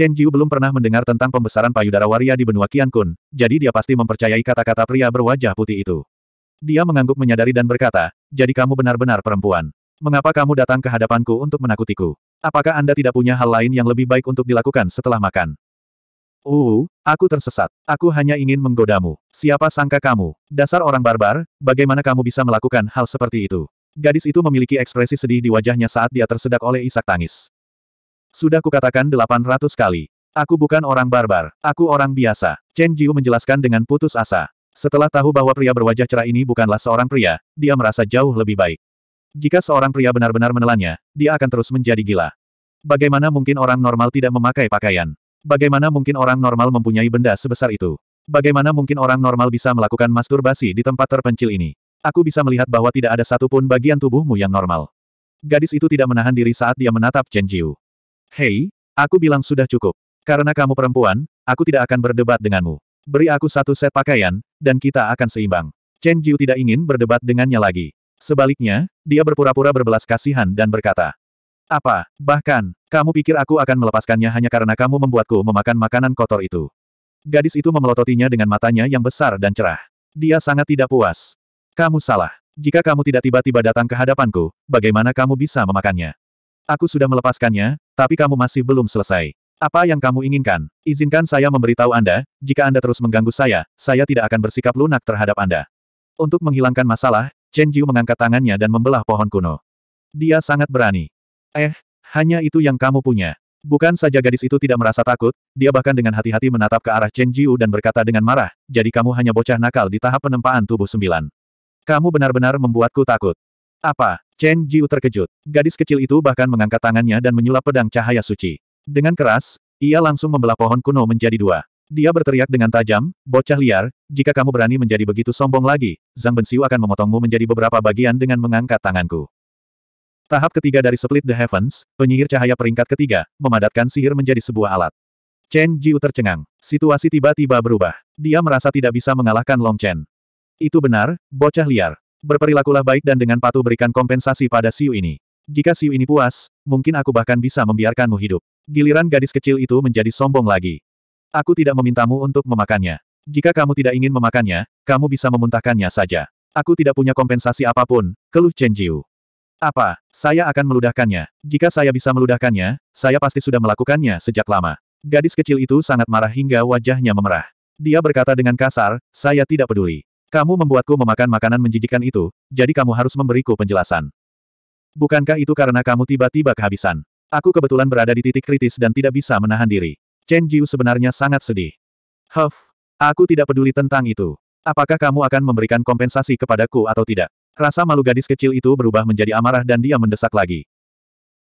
Chen Jiu belum pernah mendengar tentang pembesaran payudara waria di benua Qian Kun, jadi dia pasti mempercayai kata-kata pria berwajah putih itu. Dia mengangguk menyadari dan berkata, jadi kamu benar-benar perempuan. Mengapa kamu datang ke hadapanku untuk menakutiku? Apakah Anda tidak punya hal lain yang lebih baik untuk dilakukan setelah makan? Uh, aku tersesat. Aku hanya ingin menggodamu. Siapa sangka kamu? Dasar orang barbar, bagaimana kamu bisa melakukan hal seperti itu? Gadis itu memiliki ekspresi sedih di wajahnya saat dia tersedak oleh isak tangis. Sudah kukatakan 800 kali. Aku bukan orang barbar, aku orang biasa. Chen Jiu menjelaskan dengan putus asa. Setelah tahu bahwa pria berwajah cerah ini bukanlah seorang pria, dia merasa jauh lebih baik. Jika seorang pria benar-benar menelannya, dia akan terus menjadi gila. Bagaimana mungkin orang normal tidak memakai pakaian? Bagaimana mungkin orang normal mempunyai benda sebesar itu? Bagaimana mungkin orang normal bisa melakukan masturbasi di tempat terpencil ini? Aku bisa melihat bahwa tidak ada satupun bagian tubuhmu yang normal. Gadis itu tidak menahan diri saat dia menatap Chen Jiu. Hei, aku bilang sudah cukup. Karena kamu perempuan, aku tidak akan berdebat denganmu. Beri aku satu set pakaian, dan kita akan seimbang. Chen Jiu tidak ingin berdebat dengannya lagi. Sebaliknya, dia berpura-pura berbelas kasihan dan berkata, apa, bahkan, kamu pikir aku akan melepaskannya hanya karena kamu membuatku memakan makanan kotor itu. Gadis itu memelototinya dengan matanya yang besar dan cerah. Dia sangat tidak puas. Kamu salah. Jika kamu tidak tiba-tiba datang ke hadapanku, bagaimana kamu bisa memakannya? Aku sudah melepaskannya, tapi kamu masih belum selesai. Apa yang kamu inginkan? Izinkan saya memberitahu Anda, jika Anda terus mengganggu saya, saya tidak akan bersikap lunak terhadap Anda. Untuk menghilangkan masalah, Chen Jiu mengangkat tangannya dan membelah pohon kuno. Dia sangat berani. Eh, hanya itu yang kamu punya. Bukan saja gadis itu tidak merasa takut, dia bahkan dengan hati-hati menatap ke arah Chen Jiu dan berkata dengan marah, jadi kamu hanya bocah nakal di tahap penempaan tubuh sembilan. Kamu benar-benar membuatku takut. Apa? Chen Jiu terkejut. Gadis kecil itu bahkan mengangkat tangannya dan menyulap pedang cahaya suci. Dengan keras, ia langsung membelah pohon kuno menjadi dua. Dia berteriak dengan tajam, bocah liar, jika kamu berani menjadi begitu sombong lagi, Zhang Benxiu akan memotongmu menjadi beberapa bagian dengan mengangkat tanganku. Tahap ketiga dari Split the Heavens, penyihir cahaya peringkat ketiga, memadatkan sihir menjadi sebuah alat. Chen Jiu tercengang. Situasi tiba-tiba berubah. Dia merasa tidak bisa mengalahkan Long Chen. Itu benar, bocah liar. Berperilakulah baik dan dengan patuh berikan kompensasi pada Siu ini. Jika Siu ini puas, mungkin aku bahkan bisa membiarkanmu hidup. Giliran gadis kecil itu menjadi sombong lagi. Aku tidak memintamu untuk memakannya. Jika kamu tidak ingin memakannya, kamu bisa memuntahkannya saja. Aku tidak punya kompensasi apa pun, keluh Chen Jiu. Apa? Saya akan meludahkannya. Jika saya bisa meludahkannya, saya pasti sudah melakukannya sejak lama. Gadis kecil itu sangat marah hingga wajahnya memerah. Dia berkata dengan kasar, saya tidak peduli. Kamu membuatku memakan makanan menjijikan itu, jadi kamu harus memberiku penjelasan. Bukankah itu karena kamu tiba-tiba kehabisan? Aku kebetulan berada di titik kritis dan tidak bisa menahan diri. Chen Jiu sebenarnya sangat sedih. Huff, aku tidak peduli tentang itu. Apakah kamu akan memberikan kompensasi kepadaku atau tidak? Rasa malu gadis kecil itu berubah menjadi amarah dan dia mendesak lagi.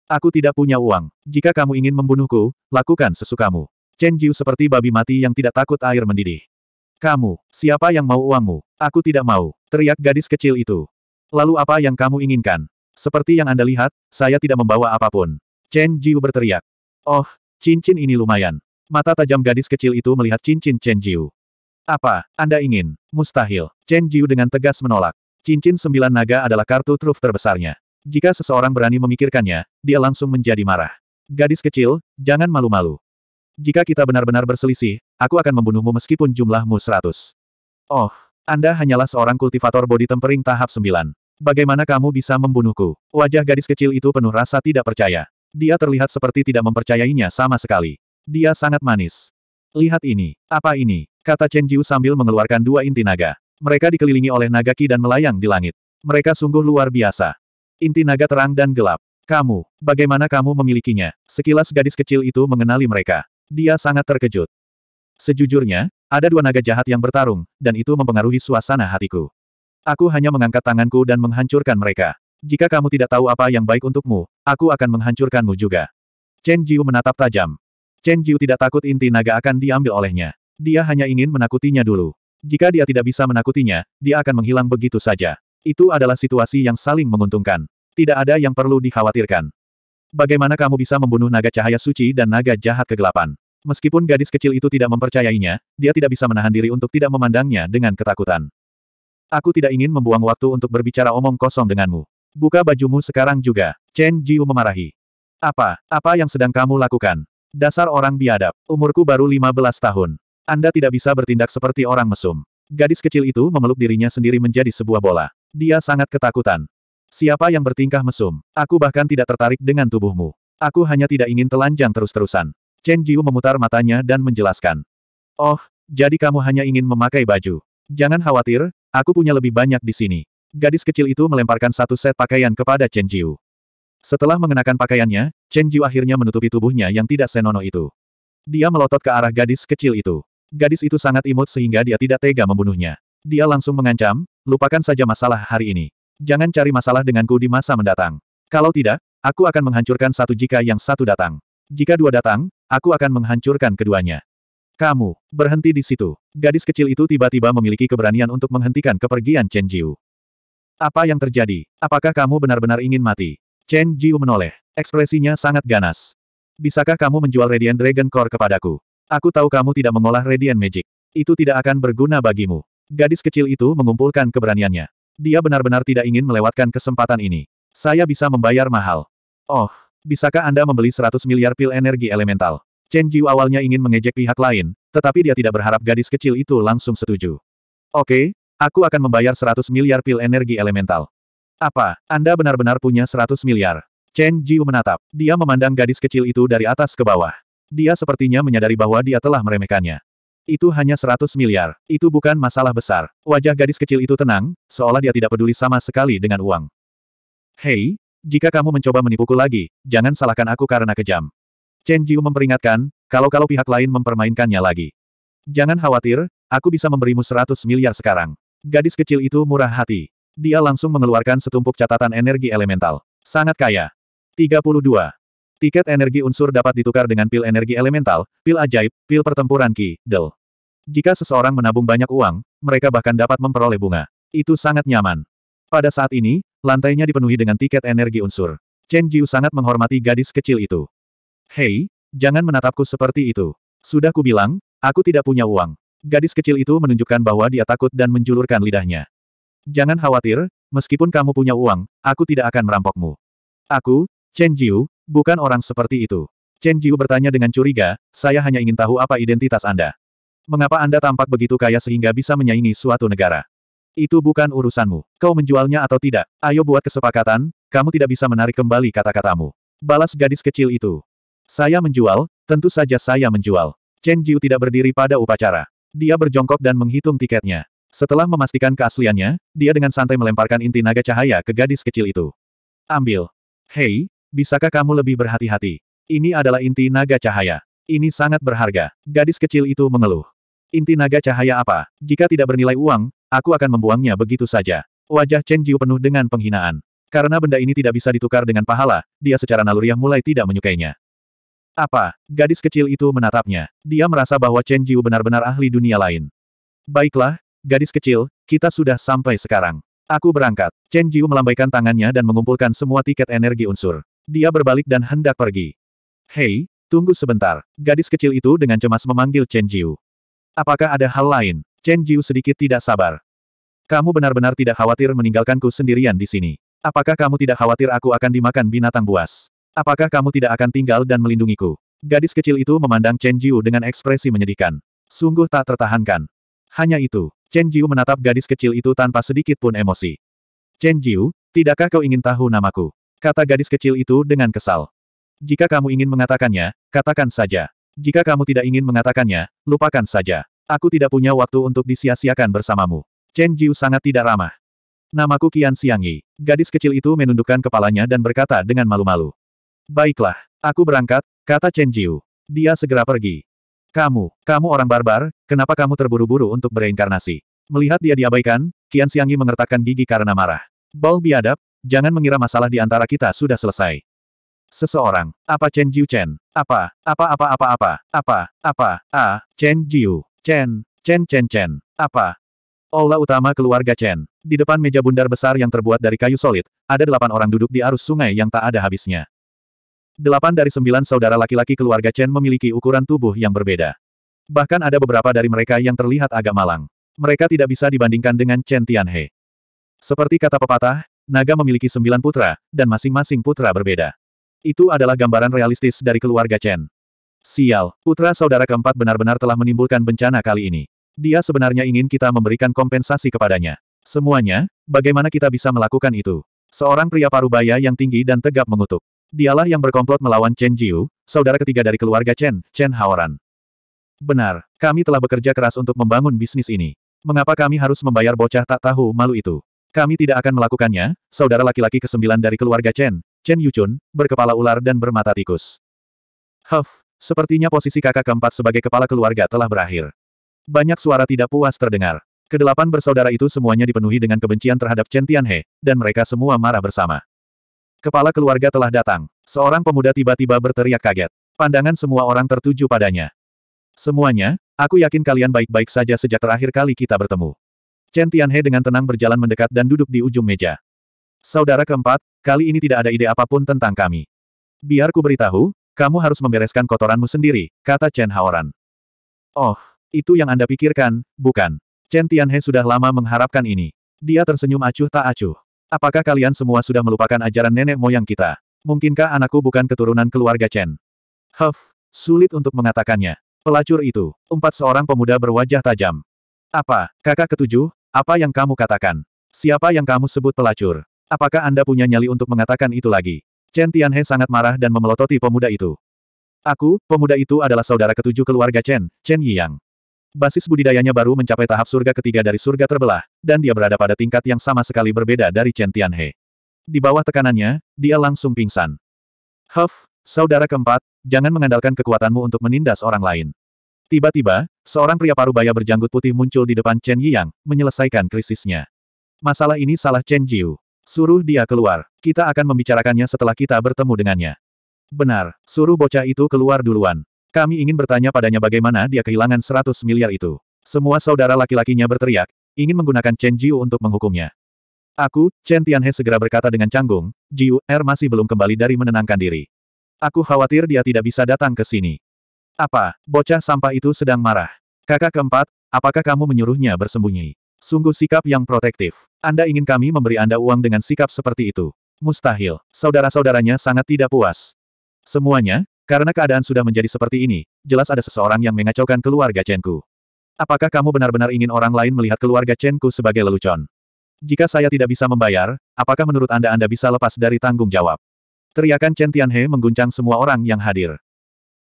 Aku tidak punya uang. Jika kamu ingin membunuhku, lakukan sesukamu. Chen Jiu seperti babi mati yang tidak takut air mendidih. Kamu, siapa yang mau uangmu? Aku tidak mau, teriak gadis kecil itu. Lalu apa yang kamu inginkan? Seperti yang Anda lihat, saya tidak membawa apa pun. Chen Jiu berteriak. Oh, cincin ini lumayan. Mata tajam gadis kecil itu melihat cincin Chen Jiu. Apa, Anda ingin? Mustahil. Chen Jiu dengan tegas menolak. Cincin sembilan naga adalah kartu truf terbesarnya. Jika seseorang berani memikirkannya, dia langsung menjadi marah. Gadis kecil, jangan malu-malu. Jika kita benar-benar berselisih, aku akan membunuhmu meskipun jumlahmu seratus. Oh, Anda hanyalah seorang kultivator body tempering tahap sembilan. Bagaimana kamu bisa membunuhku? Wajah gadis kecil itu penuh rasa tidak percaya. Dia terlihat seperti tidak mempercayainya sama sekali. Dia sangat manis. Lihat ini. Apa ini? Kata Chen Jiu sambil mengeluarkan dua inti naga. Mereka dikelilingi oleh naga ki dan melayang di langit. Mereka sungguh luar biasa. Inti naga terang dan gelap. Kamu, bagaimana kamu memilikinya? Sekilas gadis kecil itu mengenali mereka. Dia sangat terkejut. Sejujurnya, ada dua naga jahat yang bertarung, dan itu mempengaruhi suasana hatiku. Aku hanya mengangkat tanganku dan menghancurkan mereka. Jika kamu tidak tahu apa yang baik untukmu, aku akan menghancurkanmu juga. Chen Jiu menatap tajam. Chen Jiu tidak takut inti naga akan diambil olehnya. Dia hanya ingin menakutinya dulu. Jika dia tidak bisa menakutinya, dia akan menghilang begitu saja. Itu adalah situasi yang saling menguntungkan. Tidak ada yang perlu dikhawatirkan. Bagaimana kamu bisa membunuh naga cahaya suci dan naga jahat kegelapan? Meskipun gadis kecil itu tidak mempercayainya, dia tidak bisa menahan diri untuk tidak memandangnya dengan ketakutan. Aku tidak ingin membuang waktu untuk berbicara omong kosong denganmu. Buka bajumu sekarang juga. Chen Jiu memarahi. Apa, apa yang sedang kamu lakukan? Dasar orang biadab. Umurku baru 15 tahun. Anda tidak bisa bertindak seperti orang mesum. Gadis kecil itu memeluk dirinya sendiri menjadi sebuah bola. Dia sangat ketakutan. Siapa yang bertingkah mesum? Aku bahkan tidak tertarik dengan tubuhmu. Aku hanya tidak ingin telanjang terus-terusan. Chen Jiu memutar matanya dan menjelaskan. Oh, jadi kamu hanya ingin memakai baju. Jangan khawatir, aku punya lebih banyak di sini. Gadis kecil itu melemparkan satu set pakaian kepada Chen Jiu. Setelah mengenakan pakaiannya, Chen Jiu akhirnya menutupi tubuhnya yang tidak senonoh itu. Dia melotot ke arah gadis kecil itu. Gadis itu sangat imut sehingga dia tidak tega membunuhnya. Dia langsung mengancam, lupakan saja masalah hari ini. Jangan cari masalah denganku di masa mendatang. Kalau tidak, aku akan menghancurkan satu jika yang satu datang. Jika dua datang, aku akan menghancurkan keduanya. Kamu, berhenti di situ. Gadis kecil itu tiba-tiba memiliki keberanian untuk menghentikan kepergian Chen Jiu. Apa yang terjadi? Apakah kamu benar-benar ingin mati? Chen Jiu menoleh. Ekspresinya sangat ganas. Bisakah kamu menjual Radiant Dragon Core kepadaku? Aku tahu kamu tidak mengolah Radiant Magic. Itu tidak akan berguna bagimu. Gadis kecil itu mengumpulkan keberaniannya. Dia benar-benar tidak ingin melewatkan kesempatan ini. Saya bisa membayar mahal. Oh, bisakah Anda membeli 100 miliar pil energi elemental? Chen Jiu awalnya ingin mengejek pihak lain, tetapi dia tidak berharap gadis kecil itu langsung setuju. Oke, aku akan membayar 100 miliar pil energi elemental. Apa, Anda benar-benar punya 100 miliar? Chen Jiu menatap. Dia memandang gadis kecil itu dari atas ke bawah. Dia sepertinya menyadari bahwa dia telah meremehkannya. Itu hanya 100 miliar. Itu bukan masalah besar. Wajah gadis kecil itu tenang, seolah dia tidak peduli sama sekali dengan uang. Hei, jika kamu mencoba menipuku lagi, jangan salahkan aku karena kejam. Chen Jiu memperingatkan, kalau-kalau pihak lain mempermainkannya lagi. Jangan khawatir, aku bisa memberimu 100 miliar sekarang. Gadis kecil itu murah hati. Dia langsung mengeluarkan setumpuk catatan energi elemental. Sangat kaya. 32. Tiket energi unsur dapat ditukar dengan pil energi elemental, pil ajaib, pil pertempuran Ki, Del. Jika seseorang menabung banyak uang, mereka bahkan dapat memperoleh bunga. Itu sangat nyaman. Pada saat ini, lantainya dipenuhi dengan tiket energi unsur. Chen Jiu sangat menghormati gadis kecil itu. Hei, jangan menatapku seperti itu. Sudah kubilang, aku tidak punya uang. Gadis kecil itu menunjukkan bahwa dia takut dan menjulurkan lidahnya. Jangan khawatir, meskipun kamu punya uang, aku tidak akan merampokmu. Aku, Chen Jiu, bukan orang seperti itu. Chen Jiu bertanya dengan curiga, saya hanya ingin tahu apa identitas Anda. Mengapa Anda tampak begitu kaya sehingga bisa menyaingi suatu negara? Itu bukan urusanmu. Kau menjualnya atau tidak? Ayo buat kesepakatan, kamu tidak bisa menarik kembali kata-katamu. Balas gadis kecil itu. Saya menjual, tentu saja saya menjual. Chen Jiu tidak berdiri pada upacara. Dia berjongkok dan menghitung tiketnya. Setelah memastikan keasliannya, dia dengan santai melemparkan inti naga cahaya ke gadis kecil itu. Ambil. Hei, bisakah kamu lebih berhati-hati? Ini adalah inti naga cahaya. Ini sangat berharga. Gadis kecil itu mengeluh. Inti naga cahaya apa? Jika tidak bernilai uang, aku akan membuangnya begitu saja. Wajah Chen Jiu penuh dengan penghinaan. Karena benda ini tidak bisa ditukar dengan pahala, dia secara naluriah mulai tidak menyukainya. Apa? Gadis kecil itu menatapnya. Dia merasa bahwa Chen Jiu benar-benar ahli dunia lain. Baiklah, gadis kecil, kita sudah sampai sekarang. Aku berangkat. Chen Jiu melambaikan tangannya dan mengumpulkan semua tiket energi unsur. Dia berbalik dan hendak pergi. Hei, tunggu sebentar. Gadis kecil itu dengan cemas memanggil Chen Jiu. Apakah ada hal lain? Chen Jiu sedikit tidak sabar. Kamu benar-benar tidak khawatir meninggalkanku sendirian di sini. Apakah kamu tidak khawatir aku akan dimakan binatang buas? Apakah kamu tidak akan tinggal dan melindungiku? Gadis kecil itu memandang Chen Jiu dengan ekspresi menyedihkan. Sungguh tak tertahankan. Hanya itu, Chen Jiu menatap gadis kecil itu tanpa sedikit pun emosi. Chen Jiu, tidakkah kau ingin tahu namaku? Kata gadis kecil itu dengan kesal. Jika kamu ingin mengatakannya, katakan saja. Jika kamu tidak ingin mengatakannya, lupakan saja. Aku tidak punya waktu untuk disia-siakan bersamamu. Chen Jiu sangat tidak ramah. Namaku Qian Xiangyi. Gadis kecil itu menundukkan kepalanya dan berkata dengan malu-malu. Baiklah, aku berangkat, kata Chen Jiu. Dia segera pergi. Kamu, kamu orang barbar, kenapa kamu terburu-buru untuk bereinkarnasi? Melihat dia diabaikan, Qian Xiangyi mengertakkan gigi karena marah. Bol biadab, jangan mengira masalah di antara kita sudah selesai. Seseorang. Apa Chen Jiu Chen? Apa? Apa apa apa apa? Apa? Apa? Ah, Chen Jiu. Chen. Chen Chen Chen. Apa? Aula utama keluarga Chen. Di depan meja bundar besar yang terbuat dari kayu solid, ada delapan orang duduk di arus sungai yang tak ada habisnya. Delapan dari sembilan saudara laki-laki keluarga Chen memiliki ukuran tubuh yang berbeda. Bahkan ada beberapa dari mereka yang terlihat agak malang. Mereka tidak bisa dibandingkan dengan Chen Tianhe. Seperti kata pepatah, naga memiliki sembilan putra, dan masing-masing putra berbeda. Itu adalah gambaran realistis dari keluarga Chen. Sial, putra saudara keempat benar-benar telah menimbulkan bencana kali ini. Dia sebenarnya ingin kita memberikan kompensasi kepadanya. Semuanya, bagaimana kita bisa melakukan itu? Seorang pria parubaya yang tinggi dan tegap mengutuk. Dialah yang berkomplot melawan Chen Jiu, saudara ketiga dari keluarga Chen, Chen Haoran. Benar, kami telah bekerja keras untuk membangun bisnis ini. Mengapa kami harus membayar bocah tak tahu malu itu? Kami tidak akan melakukannya, saudara laki-laki kesembilan dari keluarga Chen, Chen Yuchun, berkepala ular dan bermata tikus. Huff, sepertinya posisi kakak keempat sebagai kepala keluarga telah berakhir. Banyak suara tidak puas terdengar. Kedelapan bersaudara itu semuanya dipenuhi dengan kebencian terhadap Chen Tianhe, dan mereka semua marah bersama. Kepala keluarga telah datang. Seorang pemuda tiba-tiba berteriak kaget. Pandangan semua orang tertuju padanya. Semuanya, aku yakin kalian baik-baik saja sejak terakhir kali kita bertemu. Chen Tianhe dengan tenang berjalan mendekat dan duduk di ujung meja. Saudara keempat, kali ini tidak ada ide apa pun tentang kami. Biar ku beritahu, kamu harus membereskan kotoranmu sendiri, kata Chen Haoran. Oh, itu yang Anda pikirkan, bukan? Chen Tianhe sudah lama mengharapkan ini. Dia tersenyum acuh tak acuh. Apakah kalian semua sudah melupakan ajaran nenek moyang kita? Mungkinkah anakku bukan keturunan keluarga Chen? Huff, sulit untuk mengatakannya. Pelacur itu, empat seorang pemuda berwajah tajam. Apa, kakak ketujuh, apa yang kamu katakan? Siapa yang kamu sebut pelacur? Apakah Anda punya nyali untuk mengatakan itu lagi? Chen Tianhe sangat marah dan memelototi pemuda itu. Aku, pemuda itu adalah saudara ketujuh keluarga Chen, Chen Yiyang. Basis budidayanya baru mencapai tahap surga ketiga dari surga terbelah, dan dia berada pada tingkat yang sama sekali berbeda dari Chen Tianhe. Di bawah tekanannya, dia langsung pingsan. Huff, saudara keempat, jangan mengandalkan kekuatanmu untuk menindas orang lain. Tiba-tiba, seorang pria parubaya berjanggut putih muncul di depan Chen Yiyang, menyelesaikan krisisnya. Masalah ini salah Chen Jiu. Suruh dia keluar. Kita akan membicarakannya setelah kita bertemu dengannya. Benar, suruh bocah itu keluar duluan. Kami ingin bertanya padanya bagaimana dia kehilangan 100 miliar itu. Semua saudara laki-lakinya berteriak, ingin menggunakan Chen Jiu untuk menghukumnya. Aku, Chen Tianhe segera berkata dengan canggung, Jiu, Er masih belum kembali dari menenangkan diri. Aku khawatir dia tidak bisa datang ke sini. Apa, bocah sampah itu sedang marah. Kakak keempat, apakah kamu menyuruhnya bersembunyi? Sungguh sikap yang protektif. Anda ingin kami memberi Anda uang dengan sikap seperti itu. Mustahil. Saudara-saudaranya sangat tidak puas. Semuanya, karena keadaan sudah menjadi seperti ini, jelas ada seseorang yang mengacaukan keluarga Chenku. Apakah kamu benar-benar ingin orang lain melihat keluarga Chenku sebagai lelucon? Jika saya tidak bisa membayar, apakah menurut Anda Anda bisa lepas dari tanggung jawab? Teriakan Chen Tianhe mengguncang semua orang yang hadir.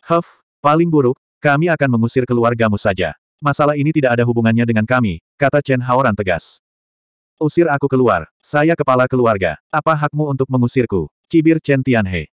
Huff, paling buruk, kami akan mengusir keluargamu saja. Masalah ini tidak ada hubungannya dengan kami, kata Chen Haoran tegas. Usir aku keluar, saya kepala keluarga. Apa hakmu untuk mengusirku? Cibir Chen Tianhe.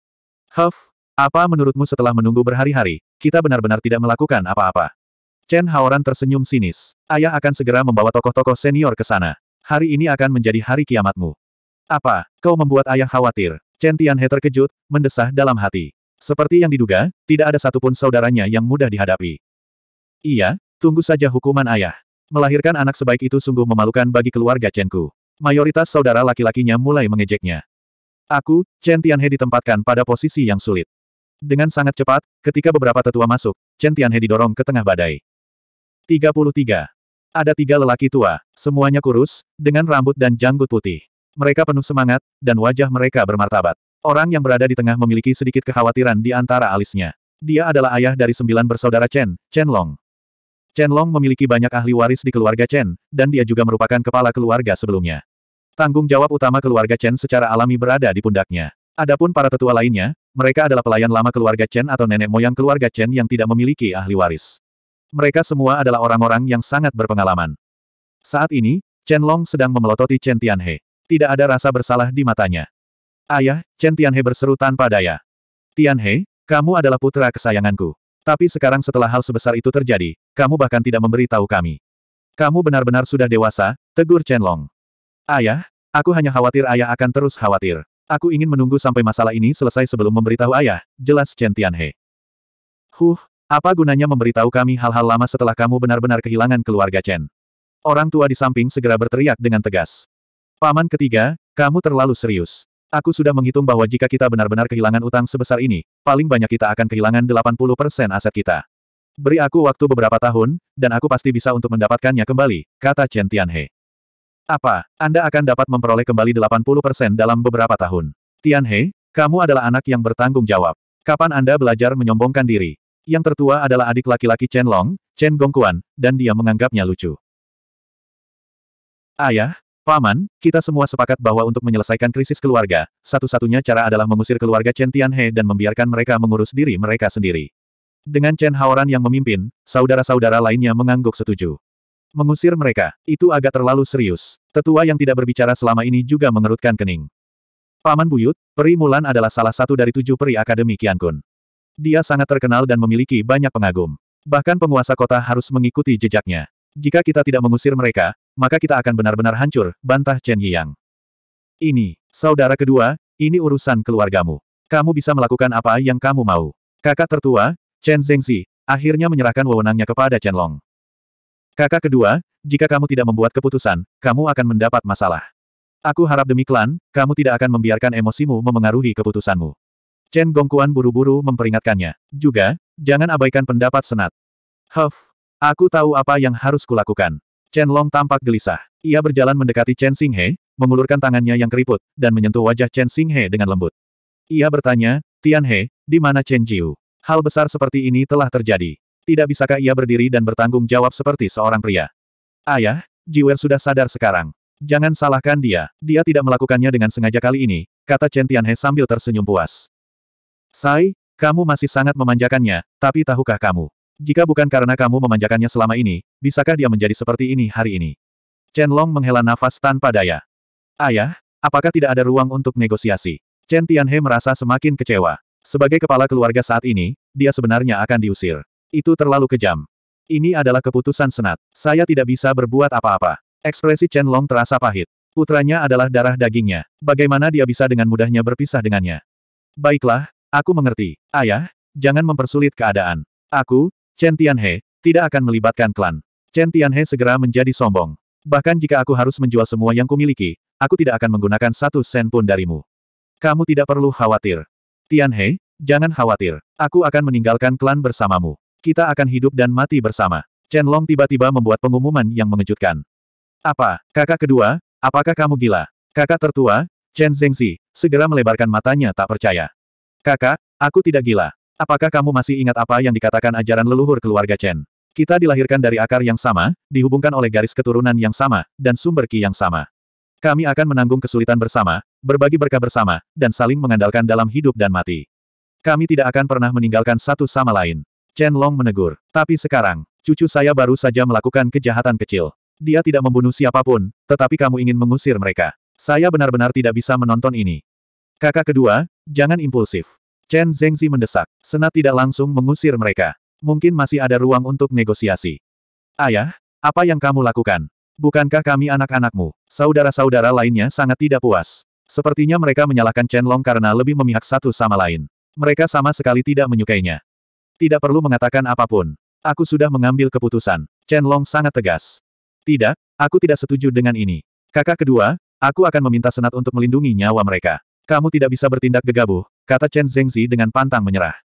Huff, apa menurutmu setelah menunggu berhari-hari, kita benar-benar tidak melakukan apa-apa? Chen Haoran tersenyum sinis. Ayah akan segera membawa tokoh-tokoh senior ke sana. Hari ini akan menjadi hari kiamatmu. Apa, kau membuat ayah khawatir? Chen Tianhe terkejut, mendesah dalam hati. Seperti yang diduga, tidak ada satupun saudaranya yang mudah dihadapi. Iya, tunggu saja hukuman ayah. Melahirkan anak sebaik itu sungguh memalukan bagi keluarga Chenku. Mayoritas saudara laki-lakinya mulai mengejeknya. Aku, Chen Tianhe ditempatkan pada posisi yang sulit. Dengan sangat cepat, ketika beberapa tetua masuk, Chen Tianhe didorong ke tengah badai. 33. Ada tiga lelaki tua, semuanya kurus, dengan rambut dan janggut putih. Mereka penuh semangat, dan wajah mereka bermartabat. Orang yang berada di tengah memiliki sedikit kekhawatiran di antara alisnya. Dia adalah ayah dari sembilan bersaudara Chen, Chen Long. Chen Long memiliki banyak ahli waris di keluarga Chen, dan dia juga merupakan kepala keluarga sebelumnya. Tanggung jawab utama keluarga Chen secara alami berada di pundaknya. Adapun para tetua lainnya, mereka adalah pelayan lama keluarga Chen atau nenek moyang keluarga Chen yang tidak memiliki ahli waris. Mereka semua adalah orang-orang yang sangat berpengalaman. Saat ini, Chen Long sedang memelototi Chen Tianhe. Tidak ada rasa bersalah di matanya. Ayah, Chen Tianhe berseru tanpa daya. Tianhe, kamu adalah putra kesayanganku. Tapi sekarang setelah hal sebesar itu terjadi, kamu bahkan tidak memberitahu kami. Kamu benar-benar sudah dewasa, tegur Chen Long. Ayah, aku hanya khawatir ayah akan terus khawatir. Aku ingin menunggu sampai masalah ini selesai sebelum memberitahu ayah, jelas Chen Tianhe. Huh, apa gunanya memberitahu kami hal-hal lama setelah kamu benar-benar kehilangan keluarga Chen? Orang tua di samping segera berteriak dengan tegas. Paman ketiga, kamu terlalu serius. Aku sudah menghitung bahwa jika kita benar-benar kehilangan utang sebesar ini, paling banyak kita akan kehilangan 80% aset kita. Beri aku waktu beberapa tahun, dan aku pasti bisa untuk mendapatkannya kembali, kata Chen Tianhe. Apa, Anda akan dapat memperoleh kembali 80% dalam beberapa tahun? Tian He, kamu adalah anak yang bertanggung jawab. Kapan Anda belajar menyombongkan diri? Yang tertua adalah adik laki-laki Chen Long, Chen Gongkuan, dan dia menganggapnya lucu. Ayah, Paman, kita semua sepakat bahwa untuk menyelesaikan krisis keluarga, satu-satunya cara adalah mengusir keluarga Chen Tianhe dan membiarkan mereka mengurus diri mereka sendiri. Dengan Chen Haoran yang memimpin, saudara-saudara lainnya mengangguk setuju. Mengusir mereka, itu agak terlalu serius. Tetua yang tidak berbicara selama ini juga mengerutkan kening. Paman Buyut, Peri Mulan adalah salah satu dari tujuh peri Akademi Qiankun. Dia sangat terkenal dan memiliki banyak pengagum. Bahkan penguasa kota harus mengikuti jejaknya. Jika kita tidak mengusir mereka, maka kita akan benar-benar hancur, bantah Chen Yiyang. Ini, saudara kedua, ini urusan keluargamu. Kamu bisa melakukan apa yang kamu mau. Kakak tertua, Chen Zengzi, akhirnya menyerahkan wewenangnya kepada Chen Long. Kakak kedua, jika kamu tidak membuat keputusan, kamu akan mendapat masalah. Aku harap demi klan, kamu tidak akan membiarkan emosimu memengaruhi keputusanmu. Chen Gongkuan buru-buru memperingatkannya. Juga, jangan abaikan pendapat senat. Huff, aku tahu apa yang harus kulakukan. Chen Long tampak gelisah. Ia berjalan mendekati Chen Xinghe, mengulurkan tangannya yang keriput, dan menyentuh wajah Chen Xinghe dengan lembut. Ia bertanya, Tian He, di mana Chen Jiu? Hal besar seperti ini telah terjadi. Tidak bisakah ia berdiri dan bertanggung jawab seperti seorang pria? Ayah, Jiwer sudah sadar sekarang. Jangan salahkan dia, dia tidak melakukannya dengan sengaja kali ini, kata Chen Tianhe sambil tersenyum puas. Sai, kamu masih sangat memanjakannya, tapi tahukah kamu? Jika bukan karena kamu memanjakannya selama ini, bisakah dia menjadi seperti ini hari ini? Chen Long menghela nafas tanpa daya. Ayah, apakah tidak ada ruang untuk negosiasi? Chen Tianhe merasa semakin kecewa. Sebagai kepala keluarga saat ini, dia sebenarnya akan diusir. Itu terlalu kejam. Ini adalah keputusan senat. Saya tidak bisa berbuat apa-apa. Ekspresi Chen Long terasa pahit. Putranya adalah darah dagingnya. Bagaimana dia bisa dengan mudahnya berpisah dengannya? Baiklah, aku mengerti. Ayah, jangan mempersulit keadaan. Aku, Chen Tianhe, tidak akan melibatkan klan. Chen Tianhe segera menjadi sombong. Bahkan jika aku harus menjual semua yang kumiliki, aku tidak akan menggunakan satu sen pun darimu. Kamu tidak perlu khawatir. Tian He, jangan khawatir. Aku akan meninggalkan klan bersamamu. Kita akan hidup dan mati bersama. Chen Long tiba-tiba membuat pengumuman yang mengejutkan. Apa, kakak kedua, apakah kamu gila? Kakak tertua, Chen Zengzi, segera melebarkan matanya tak percaya. Kakak, aku tidak gila. Apakah kamu masih ingat apa yang dikatakan ajaran leluhur keluarga Chen? Kita dilahirkan dari akar yang sama, dihubungkan oleh garis keturunan yang sama, dan sumber ki yang sama. Kami akan menanggung kesulitan bersama, berbagi berkah bersama, dan saling mengandalkan dalam hidup dan mati. Kami tidak akan pernah meninggalkan satu sama lain. Chen Long menegur. Tapi sekarang, cucu saya baru saja melakukan kejahatan kecil. Dia tidak membunuh siapa pun, tetapi kamu ingin mengusir mereka. Saya benar-benar tidak bisa menonton ini. Kakak kedua, jangan impulsif. Chen Zengzi mendesak. Senat tidak langsung mengusir mereka. Mungkin masih ada ruang untuk negosiasi. Ayah, apa yang kamu lakukan? Bukankah kami anak-anakmu? Saudara-saudara lainnya sangat tidak puas. Sepertinya mereka menyalahkan Chen Long karena lebih memihak satu sama lain. Mereka sama sekali tidak menyukainya. Tidak perlu mengatakan apa pun. Aku sudah mengambil keputusan. Chen Long sangat tegas. Tidak, aku tidak setuju dengan ini. Kakak kedua, aku akan meminta senat untuk melindungi nyawa mereka. Kamu tidak bisa bertindak gegabah, kata Chen Zengzi dengan pantang menyerah.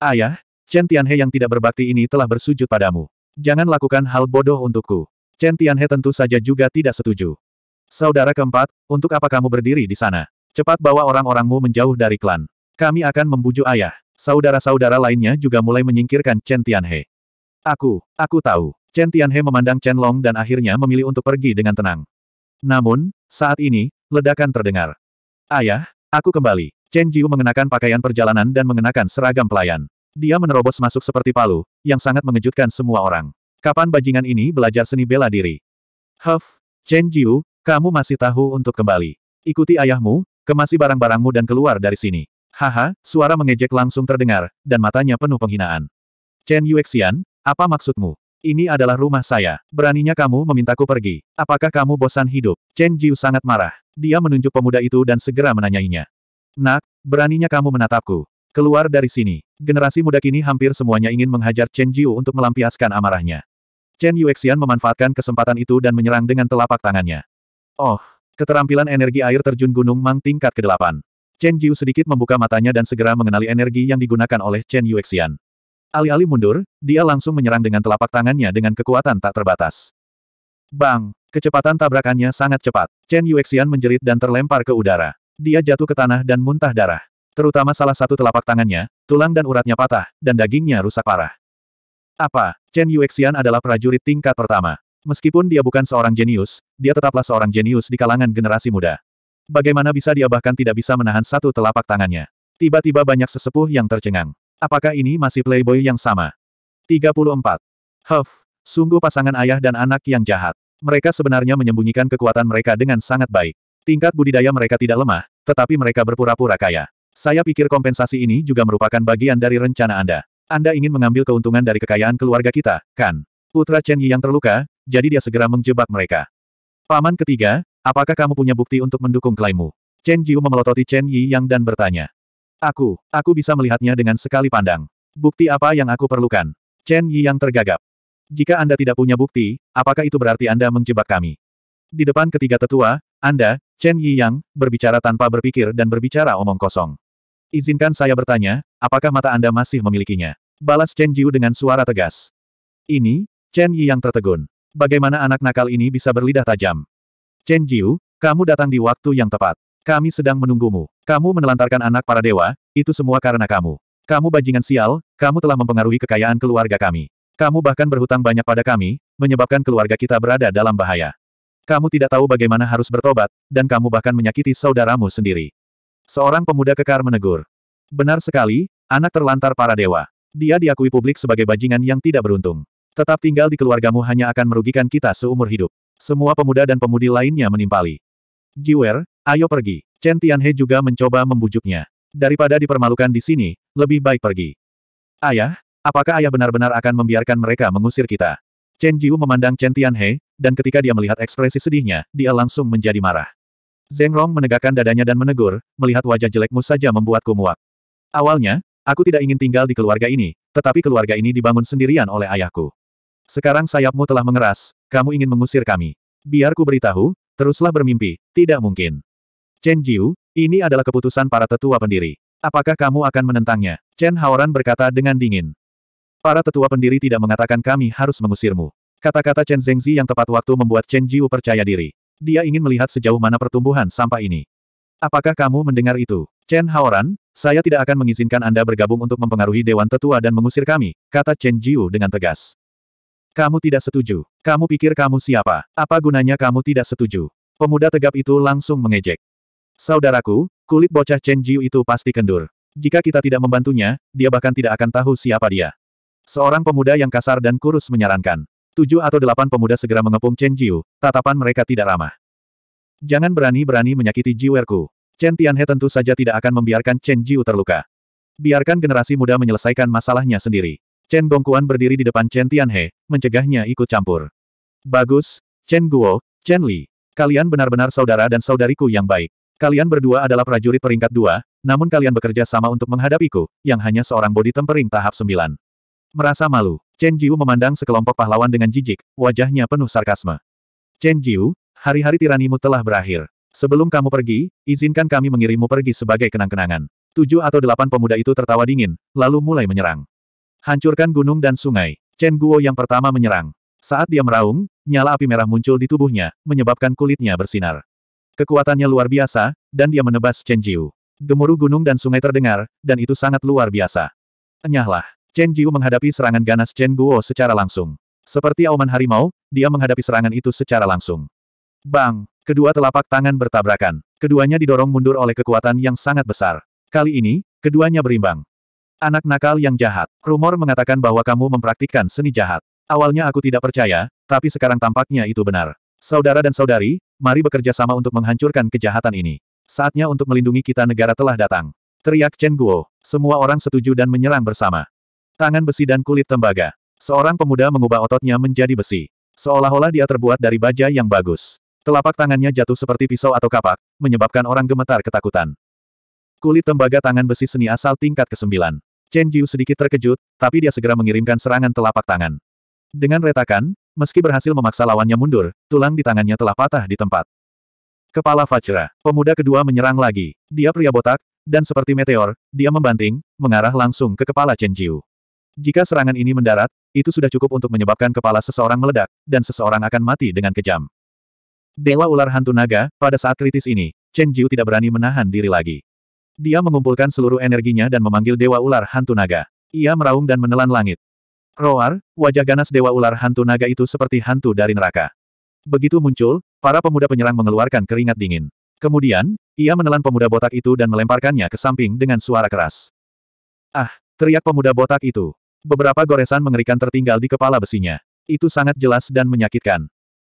Ayah, Chen Tianhe yang tidak berbakti ini telah bersujud padamu. Jangan lakukan hal bodoh untukku. Chen Tianhe tentu saja juga tidak setuju. Saudara keempat, untuk apa kamu berdiri di sana? Cepat bawa orang-orangmu menjauh dari klan. Kami akan membujuk ayah. Saudara-saudara lainnya juga mulai menyingkirkan Chen Tianhe. Aku, aku tahu. Chen Tianhe memandang Chen Long dan akhirnya memilih untuk pergi dengan tenang. Namun, saat ini, ledakan terdengar. Ayah, aku kembali. Chen Jiu mengenakan pakaian perjalanan dan mengenakan seragam pelayan. Dia menerobos masuk seperti palu, yang sangat mengejutkan semua orang. Kapan bajingan ini belajar seni bela diri? Huff, Chen Jiu, kamu masih tahu untuk kembali. Ikuti ayahmu, kemasi barang-barangmu dan keluar dari sini. Haha, suara mengejek langsung terdengar, dan matanya penuh penghinaan. Chen Yuexian, apa maksudmu? Ini adalah rumah saya. Beraninya kamu memintaku pergi. Apakah kamu bosan hidup? Chen Jiu sangat marah. Dia menunjuk pemuda itu dan segera menanyainya. Nak, beraninya kamu menatapku. Keluar dari sini. Generasi muda kini hampir semuanya ingin menghajar Chen Jiu untuk melampiaskan amarahnya. Chen Yuexian memanfaatkan kesempatan itu dan menyerang dengan telapak tangannya. Oh, keterampilan energi air terjun Gunung Mang tingkat ke-8. Chen Jiu sedikit membuka matanya dan segera mengenali energi yang digunakan oleh Chen Yuexian. Alih-alih mundur, dia langsung menyerang dengan telapak tangannya dengan kekuatan tak terbatas. Bang! Kecepatan tabrakannya sangat cepat. Chen Yuexian menjerit dan terlempar ke udara. Dia jatuh ke tanah dan muntah darah. Terutama salah satu telapak tangannya, tulang dan uratnya patah, dan dagingnya rusak parah. Apa? Chen Yuexian adalah prajurit tingkat pertama. Meskipun dia bukan seorang jenius, dia tetaplah seorang jenius di kalangan generasi muda. Bagaimana bisa dia bahkan tidak bisa menahan satu telapak tangannya? Tiba-tiba banyak sesepuh yang tercengang. Apakah ini masih playboy yang sama? 34. Huff, sungguh pasangan ayah dan anak yang jahat. Mereka sebenarnya menyembunyikan kekuatan mereka dengan sangat baik. Tingkat budidaya mereka tidak lemah, tetapi mereka berpura-pura kaya. Saya pikir kompensasi ini juga merupakan bagian dari rencana Anda. Anda ingin mengambil keuntungan dari kekayaan keluarga kita, kan? Putra Chen Yi yang terluka, jadi dia segera menjebak mereka. Paman ketiga, apakah kamu punya bukti untuk mendukung klaimmu? Chen Jiu memelototi Chen Yi Yang dan bertanya. Aku, aku bisa melihatnya dengan sekali pandang. Bukti apa yang aku perlukan? Chen Yi Yang tergagap. Jika Anda tidak punya bukti, apakah itu berarti Anda menjebak kami? Di depan ketiga tetua, Anda, Chen Yi Yang, berbicara tanpa berpikir dan berbicara omong kosong. Izinkan saya bertanya, apakah mata Anda masih memilikinya? Balas Chen Jiu dengan suara tegas. Ini, Chen Yi Yang tertegun. Bagaimana anak nakal ini bisa berlidah tajam? Chen Jiu, kamu datang di waktu yang tepat. Kami sedang menunggumu. Kamu menelantarkan anak para dewa, itu semua karena kamu. Kamu bajingan sial, kamu telah mempengaruhi kekayaan keluarga kami. Kamu bahkan berhutang banyak pada kami, menyebabkan keluarga kita berada dalam bahaya. Kamu tidak tahu bagaimana harus bertobat, dan kamu bahkan menyakiti saudaramu sendiri. Seorang pemuda kekar menegur. Benar sekali, anak terlantar para dewa. Dia diakui publik sebagai bajingan yang tidak beruntung. Tetap tinggal di keluargamu hanya akan merugikan kita seumur hidup. Semua pemuda dan pemudi lainnya menimpali. Jiwer, ayo pergi. Chen Tianhe juga mencoba membujuknya. Daripada dipermalukan di sini, lebih baik pergi. Ayah, apakah ayah benar-benar akan membiarkan mereka mengusir kita? Chen Jiu memandang Chen Tianhe, dan ketika dia melihat ekspresi sedihnya, dia langsung menjadi marah. Zheng Rong menegakkan dadanya dan menegur, melihat wajah jelekmu saja membuatku muak. Awalnya, aku tidak ingin tinggal di keluarga ini, tetapi keluarga ini dibangun sendirian oleh ayahku. Sekarang sayapmu telah mengeras, kamu ingin mengusir kami. Biar ku beritahu, Teruslah bermimpi, tidak mungkin. Chen Jiu, ini adalah keputusan para tetua pendiri. Apakah kamu akan menentangnya? Chen Haoran berkata dengan dingin. Para tetua pendiri tidak mengatakan kami harus mengusirmu. Kata-kata Chen Zengzi yang tepat waktu membuat Chen Jiu percaya diri. Dia ingin melihat sejauh mana pertumbuhan sampah ini. Apakah kamu mendengar itu? Chen Haoran, saya tidak akan mengizinkan Anda bergabung untuk mempengaruhi Dewan Tetua dan mengusir kami, kata Chen Jiu dengan tegas. Kamu tidak setuju. Kamu pikir kamu siapa? Apa gunanya kamu tidak setuju? Pemuda tegap itu langsung mengejek. Saudaraku, kulit bocah Chen Jiu itu pasti kendur. Jika kita tidak membantunya, dia bahkan tidak akan tahu siapa dia. Seorang pemuda yang kasar dan kurus menyarankan. Tujuh atau delapan pemuda segera mengepung Chen Jiu, tatapan mereka tidak ramah. Jangan berani-berani menyakiti jiwerku. Chen Tianhe tentu saja tidak akan membiarkan Chen Jiu terluka. Biarkan generasi muda menyelesaikan masalahnya sendiri. Chen Gongkuan berdiri di depan Chen Tianhe, mencegahnya ikut campur. Bagus, Chen Guo, Chen Li. Kalian benar-benar saudara dan saudariku yang baik. Kalian berdua adalah prajurit peringkat dua, namun kalian bekerja sama untuk menghadapiku, yang hanya seorang body tempering tahap sembilan. Merasa malu, Chen Jiu memandang sekelompok pahlawan dengan jijik, wajahnya penuh sarkasme. Chen Jiu, hari-hari tiranimu telah berakhir. Sebelum kamu pergi, izinkan kami mengirimmu pergi sebagai kenang-kenangan. Tujuh atau delapan pemuda itu tertawa dingin, lalu mulai menyerang. Hancurkan gunung dan sungai. Chen Guo yang pertama menyerang. Saat dia meraung, nyala api merah muncul di tubuhnya, menyebabkan kulitnya bersinar. Kekuatannya luar biasa, dan dia menebas Chen Jiu. Gemuruh gunung dan sungai terdengar, dan itu sangat luar biasa. Enyahlah. Chen Jiu menghadapi serangan ganas Chen Guo secara langsung. Seperti auman harimau, dia menghadapi serangan itu secara langsung. Bang! Kedua telapak tangan bertabrakan. Keduanya didorong mundur oleh kekuatan yang sangat besar. Kali ini, keduanya berimbang. Anak nakal yang jahat. Rumor mengatakan bahwa kamu mempraktikkan seni jahat. Awalnya aku tidak percaya, tapi sekarang tampaknya itu benar. Saudara dan saudari, mari bekerja sama untuk menghancurkan kejahatan ini. Saatnya untuk melindungi kita negara telah datang. Teriak Chen Guo. Semua orang setuju dan menyerang bersama. Tangan besi dan kulit tembaga. Seorang pemuda mengubah ototnya menjadi besi. Seolah-olah dia terbuat dari baja yang bagus. Telapak tangannya jatuh seperti pisau atau kapak, menyebabkan orang gemetar ketakutan. Kulit tembaga tangan besi seni asal tingkat ke-9. Chen Jiu sedikit terkejut, tapi dia segera mengirimkan serangan telapak tangan. Dengan retakan, meski berhasil memaksa lawannya mundur, tulang di tangannya telah patah di tempat. Kepala Fajra. Pemuda kedua menyerang lagi. Dia pria botak, dan seperti meteor, dia membanting, mengarah langsung ke kepala Chen Jiu. Jika serangan ini mendarat, itu sudah cukup untuk menyebabkan kepala seseorang meledak, dan seseorang akan mati dengan kejam. Dewa ular hantu naga, pada saat kritis ini, Chen Jiu tidak berani menahan diri lagi. Dia mengumpulkan seluruh energinya dan memanggil Dewa Ular Hantu Naga. Ia meraung dan menelan langit. Roar, wajah ganas Dewa Ular Hantu Naga itu seperti hantu dari neraka. Begitu muncul, para pemuda penyerang mengeluarkan keringat dingin. Kemudian, ia menelan pemuda botak itu dan melemparkannya ke samping dengan suara keras. Ah, teriak pemuda botak itu. Beberapa goresan mengerikan tertinggal di kepala besinya. Itu sangat jelas dan menyakitkan.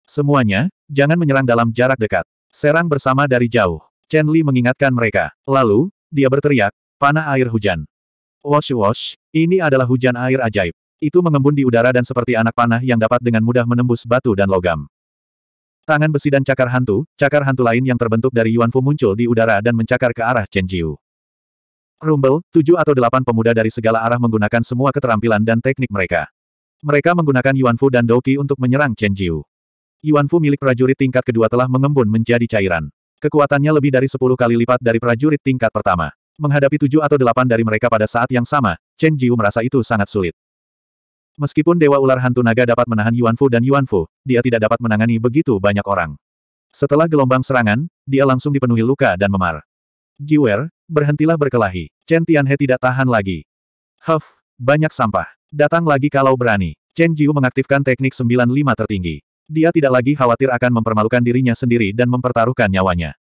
Semuanya, jangan menyerang dalam jarak dekat. Serang bersama dari jauh. Chen Li mengingatkan mereka. Lalu, dia berteriak, panah air hujan. Wash wash, ini adalah hujan air ajaib. Itu mengembun di udara dan seperti anak panah yang dapat dengan mudah menembus batu dan logam. Tangan besi dan cakar hantu, cakar hantu lain yang terbentuk dari Yuan Fu muncul di udara dan mencakar ke arah Chen Jiu. Rumble, tujuh atau delapan pemuda dari segala arah menggunakan semua keterampilan dan teknik mereka. Mereka menggunakan Yuan Fu dan Doki untuk menyerang Chen Jiu. Yuan Fu milik prajurit tingkat kedua telah mengembun menjadi cairan. Kekuatannya lebih dari sepuluh kali lipat dari prajurit tingkat pertama. Menghadapi tujuh atau delapan dari mereka pada saat yang sama, Chen Jiu merasa itu sangat sulit. Meskipun Dewa Ular Hantu Naga dapat menahan Yuan Fu dan Yuan Fu, dia tidak dapat menangani begitu banyak orang. Setelah gelombang serangan, dia langsung dipenuhi luka dan memar. Jiwer, berhentilah berkelahi. Chen Tianhe tidak tahan lagi. Huff, banyak sampah. Datang lagi kalau berani. Chen Jiu mengaktifkan teknik 95 tertinggi. Dia tidak lagi khawatir akan mempermalukan dirinya sendiri dan mempertaruhkan nyawanya.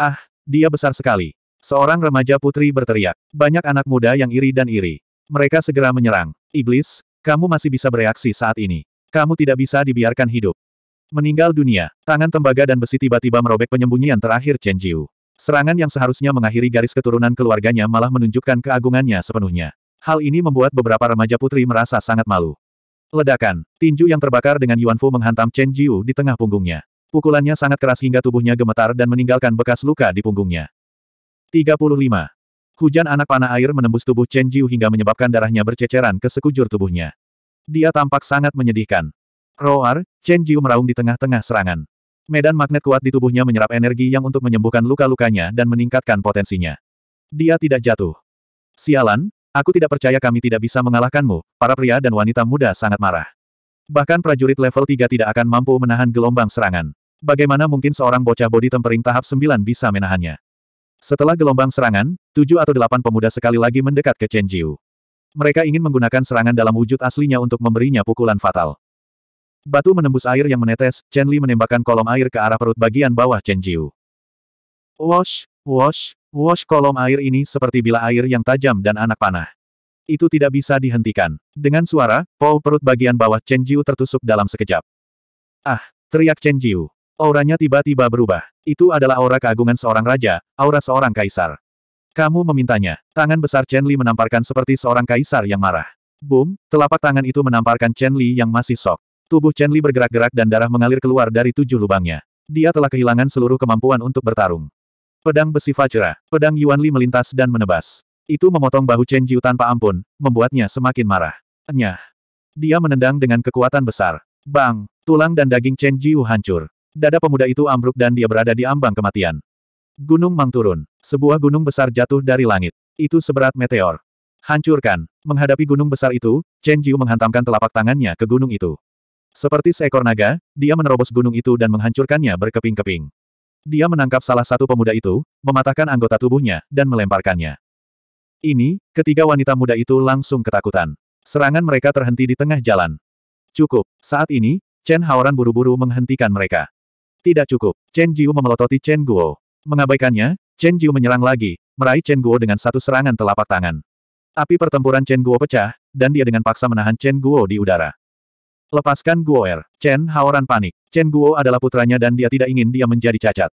Ah, dia besar sekali. Seorang remaja putri berteriak. Banyak anak muda yang iri dan iri. Mereka segera menyerang. Iblis, kamu masih bisa bereaksi saat ini. Kamu tidak bisa dibiarkan hidup. Meninggal dunia, tangan tembaga dan besi tiba-tiba merobek penyembunyian terakhir Chen Jiu. Serangan yang seharusnya mengakhiri garis keturunan keluarganya malah menunjukkan keagungannya sepenuhnya. Hal ini membuat beberapa remaja putri merasa sangat malu. Ledakan. Tinju yang terbakar dengan Yuan Fu menghantam Chen Jiu di tengah punggungnya. Pukulannya sangat keras hingga tubuhnya gemetar dan meninggalkan bekas luka di punggungnya. 35. Hujan anak panah air menembus tubuh Chen Jiu hingga menyebabkan darahnya berceceran ke sekujur tubuhnya. Dia tampak sangat menyedihkan. Roar, Chen Jiu meraung di tengah-tengah serangan. Medan magnet kuat di tubuhnya menyerap energi yang untuk menyembuhkan luka-lukanya dan meningkatkan potensinya. Dia tidak jatuh. Sialan, Aku tidak percaya kami tidak bisa mengalahkanmu, para pria dan wanita muda sangat marah. Bahkan prajurit level 3 tidak akan mampu menahan gelombang serangan. Bagaimana mungkin seorang bocah bodi tempering tahap 9 bisa menahannya? Setelah gelombang serangan, tujuh atau delapan pemuda sekali lagi mendekat ke Chen Jiu. Mereka ingin menggunakan serangan dalam wujud aslinya untuk memberinya pukulan fatal. Batu menembus air yang menetes, Chen Li menembakkan kolom air ke arah perut bagian bawah Chen Jiu. Wash, wash, Wash kolom air ini seperti bila air yang tajam dan anak panah. Itu tidak bisa dihentikan. Dengan suara, Pou perut bagian bawah Chen Jiu tertusuk dalam sekejap. Ah, teriak Chen Jiu. Auranya tiba-tiba berubah. Itu adalah aura keagungan seorang raja, aura seorang kaisar. Kamu memintanya. Tangan besar Chen Li menamparkan seperti seorang kaisar yang marah. Boom, telapak tangan itu menamparkan Chen Li yang masih sok. Tubuh Chen Li bergerak-gerak dan darah mengalir keluar dari tujuh lubangnya. Dia telah kehilangan seluruh kemampuan untuk bertarung. Pedang besi Fajra, pedang Yuan Li melintas dan menebas. Itu memotong bahu Chen Jiu tanpa ampun, membuatnya semakin marah. Nyah. Dia menendang dengan kekuatan besar. Bang! Tulang dan daging Chen Jiu hancur. Dada pemuda itu ambruk dan dia berada di ambang kematian. Gunung Mang turun. Sebuah gunung besar jatuh dari langit. Itu seberat meteor. Hancurkan. Menghadapi gunung besar itu, Chen Jiu menghantamkan telapak tangannya ke gunung itu. Seperti seekor naga, dia menerobos gunung itu dan menghancurkannya berkeping-keping. Dia menangkap salah satu pemuda itu, mematahkan anggota tubuhnya, dan melemparkannya. Ini, ketiga wanita muda itu langsung ketakutan. Serangan mereka terhenti di tengah jalan. Cukup. Saat ini, Chen Haoran buru-buru menghentikan mereka. Tidak cukup. Chen Jiu memelototi Chen Guo. Mengabaikannya, Chen Jiu menyerang lagi, meraih Chen Guo dengan satu serangan telapak tangan. Api pertempuran Chen Guo pecah, dan dia dengan paksa menahan Chen Guo di udara. Lepaskan Guoer. Chen Haoran panik. Chen Guo adalah putranya dan dia tidak ingin dia menjadi cacat.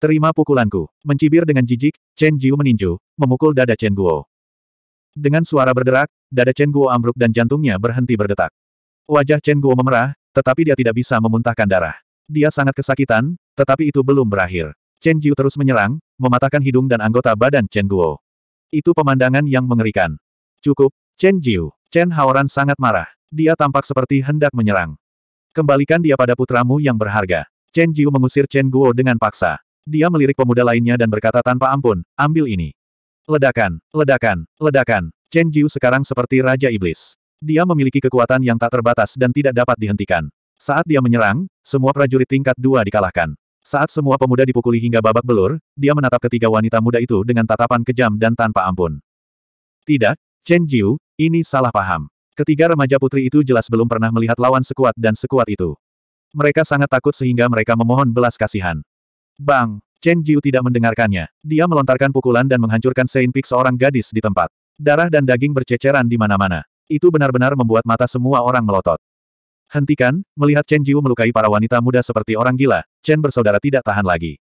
Terima pukulanku. Mencibir dengan jijik, Chen Jiu meninju, memukul dada Chen Guo. Dengan suara berderak, dada Chen Guo ambruk dan jantungnya berhenti berdetak. Wajah Chen Guo memerah, tetapi dia tidak bisa memuntahkan darah. Dia sangat kesakitan, tetapi itu belum berakhir. Chen Jiu terus menyerang, mematahkan hidung dan anggota badan Chen Guo. Itu pemandangan yang mengerikan. Cukup, Chen Jiu. Chen Haoran sangat marah. Dia tampak seperti hendak menyerang. Kembalikan dia pada putramu yang berharga. Chen Jiu mengusir Chen Guo dengan paksa. Dia melirik pemuda lainnya dan berkata tanpa ampun, ambil ini. Ledakan, ledakan, ledakan. Chen Jiu sekarang seperti Raja Iblis. Dia memiliki kekuatan yang tak terbatas dan tidak dapat dihentikan. Saat dia menyerang, semua prajurit tingkat dua dikalahkan. Saat semua pemuda dipukuli hingga babak belur, dia menatap ketiga wanita muda itu dengan tatapan kejam dan tanpa ampun. Tidak, Chen Jiu, ini salah paham. Ketiga remaja putri itu jelas belum pernah melihat lawan sekuat dan sekuat itu. Mereka sangat takut sehingga mereka memohon belas kasihan. Bang, Chen Jiu tidak mendengarkannya. Dia melontarkan pukulan dan menghancurkan Saint Peak seorang gadis di tempat. Darah dan daging berceceran di mana-mana. Itu benar-benar membuat mata semua orang melotot. Hentikan, melihat Chen Jiu melukai para wanita muda seperti orang gila, Chen bersaudara tidak tahan lagi.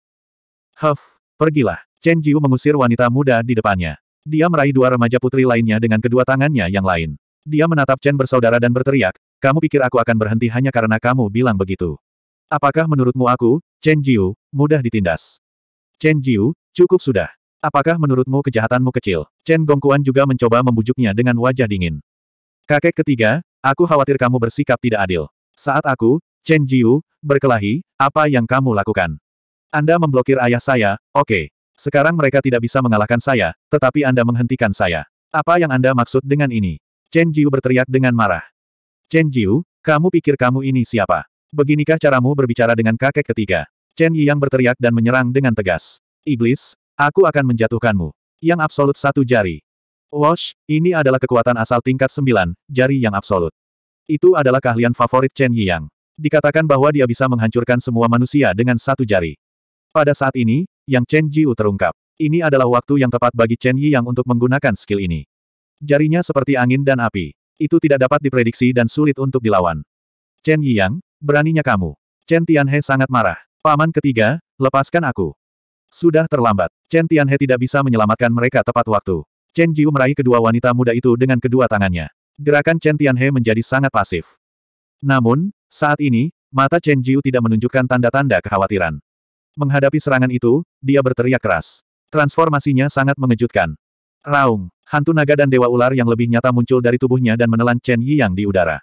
Huff, pergilah. Chen Jiu mengusir wanita muda di depannya. Dia meraih dua remaja putri lainnya dengan kedua tangannya yang lain. Dia menatap Chen bersaudara dan berteriak, kamu pikir aku akan berhenti hanya karena kamu bilang begitu. Apakah menurutmu aku, Chen Jiu, mudah ditindas? Chen Jiu, cukup sudah. Apakah menurutmu kejahatanmu kecil? Chen Gongkuan juga mencoba membujuknya dengan wajah dingin. Kakek ketiga, aku khawatir kamu bersikap tidak adil. Saat aku, Chen Jiu, berkelahi, apa yang kamu lakukan? Anda memblokir ayah saya, oke. Okay. Sekarang mereka tidak bisa mengalahkan saya, tetapi Anda menghentikan saya. Apa yang Anda maksud dengan ini? Chen Jiu berteriak dengan marah. Chen Jiu, kamu pikir kamu ini siapa? Beginikah caramu berbicara dengan kakek ketiga? Chen Yi yang berteriak dan menyerang dengan tegas. Iblis, aku akan menjatuhkanmu. Yang absolut satu jari. Wash, ini adalah kekuatan asal tingkat sembilan, jari yang absolut. Itu adalah keahlian favorit Chen Yang. Dikatakan bahwa dia bisa menghancurkan semua manusia dengan satu jari. Pada saat ini, yang Chen Jiu terungkap. Ini adalah waktu yang tepat bagi Chen Yi Yang untuk menggunakan skill ini. Jarinya seperti angin dan api. Itu tidak dapat diprediksi dan sulit untuk dilawan. Chen Yi Yang, beraninya kamu. Chen Tianhe sangat marah. Paman ketiga, lepaskan aku. Sudah terlambat. Chen Tianhe tidak bisa menyelamatkan mereka tepat waktu. Chen Jiu meraih kedua wanita muda itu dengan kedua tangannya. Gerakan Chen Tianhe menjadi sangat pasif. Namun, saat ini, mata Chen Jiu tidak menunjukkan tanda-tanda kekhawatiran. Menghadapi serangan itu, dia berteriak keras. Transformasinya sangat mengejutkan. Raung, hantu naga dan dewa ular yang lebih nyata muncul dari tubuhnya dan menelan Chen Yiyang di udara.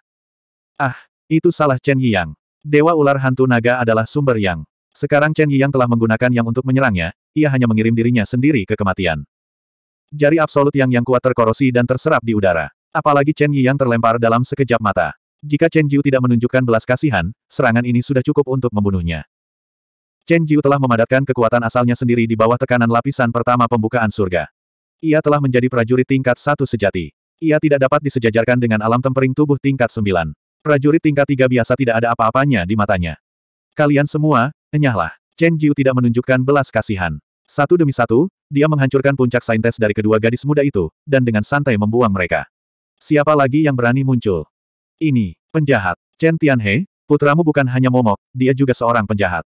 Ah, itu salah Chen Yiyang. Dewa ular hantu naga adalah sumber yang. Sekarang Chen Yiyang telah menggunakan yang untuk menyerangnya, ia hanya mengirim dirinya sendiri ke kematian. Jari absolut yang yang kuat terkorosi dan terserap di udara. Apalagi Chen Yi yang terlempar dalam sekejap mata. Jika Chen Jiu tidak menunjukkan belas kasihan, serangan ini sudah cukup untuk membunuhnya. Chen Jiu telah memadatkan kekuatan asalnya sendiri di bawah tekanan lapisan pertama pembukaan surga. Ia telah menjadi prajurit tingkat satu sejati. Ia tidak dapat disejajarkan dengan alam tempering tubuh tingkat sembilan. Prajurit tingkat tiga biasa tidak ada apa-apanya di matanya. Kalian semua, enyahlah. Chen Jiu tidak menunjukkan belas kasihan. Satu demi satu, dia menghancurkan puncak saintes dari kedua gadis muda itu, dan dengan santai membuang mereka. Siapa lagi yang berani muncul? Ini, penjahat. Chen Tianhe, putramu bukan hanya momok, dia juga seorang penjahat.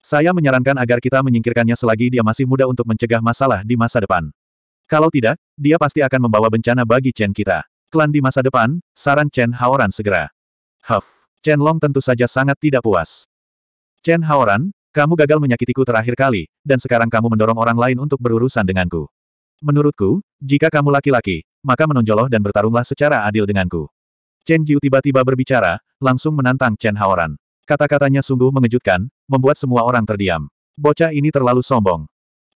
Saya menyarankan agar kita menyingkirkannya selagi dia masih muda untuk mencegah masalah di masa depan. Kalau tidak, dia pasti akan membawa bencana bagi Chen kita. Klan di masa depan, saran Chen Haoran segera. Huff, Chen Long tentu saja sangat tidak puas. Chen Haoran, kamu gagal menyakitiku terakhir kali, dan sekarang kamu mendorong orang lain untuk berurusan denganku. Menurutku, jika kamu laki-laki, maka menonjoloh dan bertarunglah secara adil denganku. Chen Jiu tiba-tiba berbicara, langsung menantang Chen Haoran. Kata-katanya sungguh mengejutkan, membuat semua orang terdiam. Bocah ini terlalu sombong.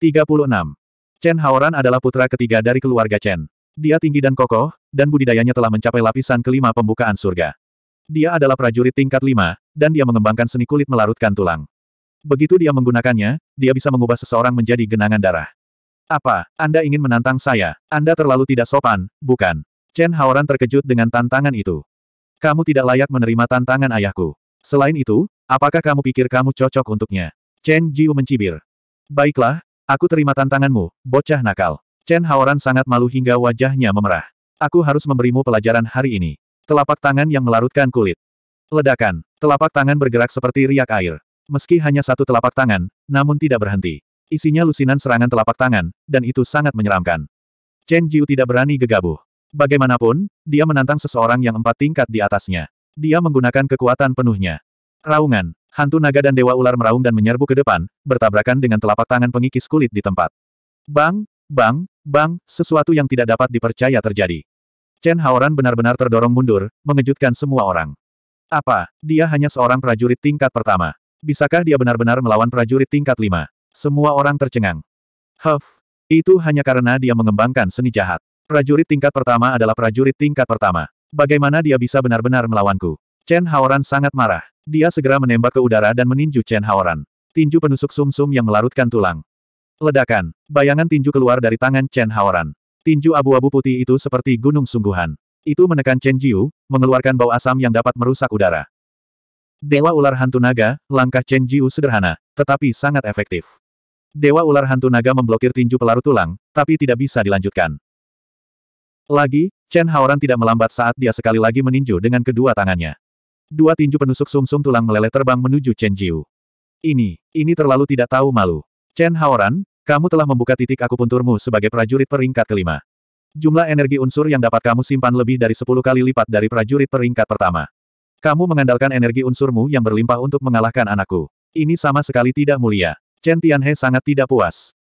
36. Chen Haoran adalah putra ketiga dari keluarga Chen. Dia tinggi dan kokoh, dan budidayanya telah mencapai lapisan kelima pembukaan surga. Dia adalah prajurit tingkat lima, dan dia mengembangkan seni kulit melarutkan tulang. Begitu dia menggunakannya, dia bisa mengubah seseorang menjadi genangan darah. Apa, Anda ingin menantang saya? Anda terlalu tidak sopan, bukan? Chen Haoran terkejut dengan tantangan itu. Kamu tidak layak menerima tantangan ayahku. Selain itu, apakah kamu pikir kamu cocok untuknya? Chen Jiu mencibir. Baiklah, aku terima tantanganmu, bocah nakal. Chen Haoran sangat malu hingga wajahnya memerah. Aku harus memberimu pelajaran hari ini. Telapak tangan yang melarutkan kulit. Ledakan. Telapak tangan bergerak seperti riak air. Meski hanya satu telapak tangan, namun tidak berhenti. Isinya lusinan serangan telapak tangan, dan itu sangat menyeramkan. Chen Jiu tidak berani gegabah. Bagaimanapun, dia menantang seseorang yang empat tingkat di atasnya. Dia menggunakan kekuatan penuhnya. Raungan, hantu naga dan dewa ular meraung dan menyerbu ke depan, bertabrakan dengan telapak tangan pengikis kulit di tempat. Bang, bang, bang, sesuatu yang tidak dapat dipercaya terjadi. Chen Haoran benar-benar terdorong mundur, mengejutkan semua orang. Apa, dia hanya seorang prajurit tingkat pertama. Bisakah dia benar-benar melawan prajurit tingkat lima? Semua orang tercengang. Huff, itu hanya karena dia mengembangkan seni jahat. Prajurit tingkat pertama adalah prajurit tingkat pertama. Bagaimana dia bisa benar-benar melawanku? Chen Haoran sangat marah. Dia segera menembak ke udara dan meninju Chen Haoran. Tinju penusuk sumsum yang melarutkan tulang. Ledakan. Bayangan tinju keluar dari tangan Chen Haoran. Tinju abu-abu putih itu seperti gunung sungguhan. Itu menekan Chen Jiu, mengeluarkan bau asam yang dapat merusak udara. Dewa ular hantu naga, langkah Chen Jiu sederhana, tetapi sangat efektif. Dewa ular hantu naga memblokir tinju pelarut tulang, tapi tidak bisa dilanjutkan. Lagi, Chen Haoran tidak melambat saat dia sekali lagi meninju dengan kedua tangannya. Dua tinju penusuk sumsum tulang meleleh terbang menuju Chen Jiu. Ini, ini terlalu tidak tahu malu. Chen Haoran, kamu telah membuka titik akupunturmu sebagai prajurit peringkat kelima. Jumlah energi unsur yang dapat kamu simpan lebih dari 10 kali lipat dari prajurit peringkat pertama. Kamu mengandalkan energi unsurmu yang berlimpah untuk mengalahkan anakku. Ini sama sekali tidak mulia. Chen Tianhe sangat tidak puas.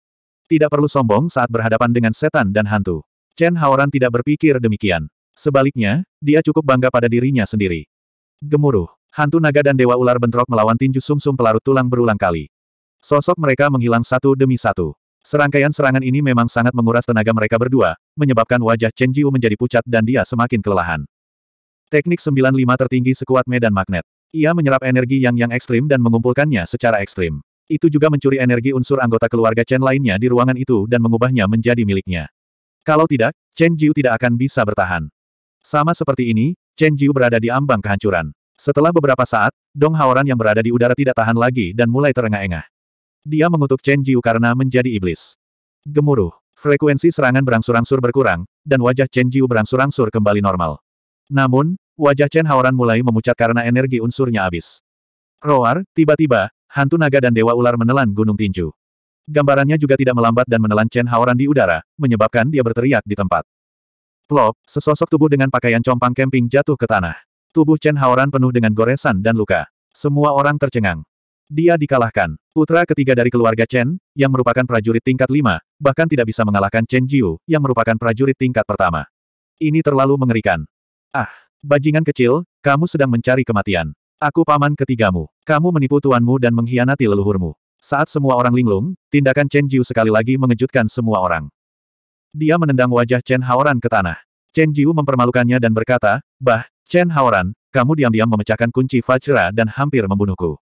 Tidak perlu sombong saat berhadapan dengan setan dan hantu. Chen Haoran tidak berpikir demikian. Sebaliknya, dia cukup bangga pada dirinya sendiri. Gemuruh. Hantu naga dan dewa ular bentrok melawan tinju sumsum pelarut tulang berulang kali. Sosok mereka menghilang satu demi satu. Serangkaian serangan ini memang sangat menguras tenaga mereka berdua, menyebabkan wajah Chen Jiu menjadi pucat dan dia semakin kelelahan. Teknik 95 tertinggi sekuat medan magnet. Ia menyerap energi yang yang ekstrim dan mengumpulkannya secara ekstrim. Itu juga mencuri energi unsur anggota keluarga Chen lainnya di ruangan itu dan mengubahnya menjadi miliknya. Kalau tidak, Chen Jiu tidak akan bisa bertahan. Sama seperti ini, Chen Jiu berada di ambang kehancuran. Setelah beberapa saat, Dong Haoran yang berada di udara tidak tahan lagi dan mulai terengah-engah. Dia mengutuk Chen Jiu karena menjadi iblis. Gemuruh. Frekuensi serangan berangsur-angsur berkurang, dan wajah Chen Jiu berangsur-angsur kembali normal. Namun, wajah Chen Haoran mulai memucat karena energi unsurnya habis. Roar, tiba-tiba, hantu naga dan dewa ular menelan gunung tinju. Gambarannya juga tidak melambat dan menelan Chen Haoran di udara, menyebabkan dia berteriak di tempat. Plop, sesosok tubuh dengan pakaian compang camping jatuh ke tanah. Tubuh Chen Haoran penuh dengan goresan dan luka. Semua orang tercengang. Dia dikalahkan. Putra ketiga dari keluarga Chen, yang merupakan prajurit tingkat lima, bahkan tidak bisa mengalahkan Chen Jiu, yang merupakan prajurit tingkat pertama. Ini terlalu mengerikan. Ah, bajingan kecil, kamu sedang mencari kematian. Aku paman ketigamu. Kamu menipu tuanmu dan mengkhianati leluhurmu. Saat semua orang linglung, tindakan Chen Jiu sekali lagi mengejutkan semua orang. Dia menendang wajah Chen Haoran ke tanah. Chen Jiu mempermalukannya dan berkata, Bah, Chen Haoran, kamu diam-diam memecahkan kunci Vajra dan hampir membunuhku.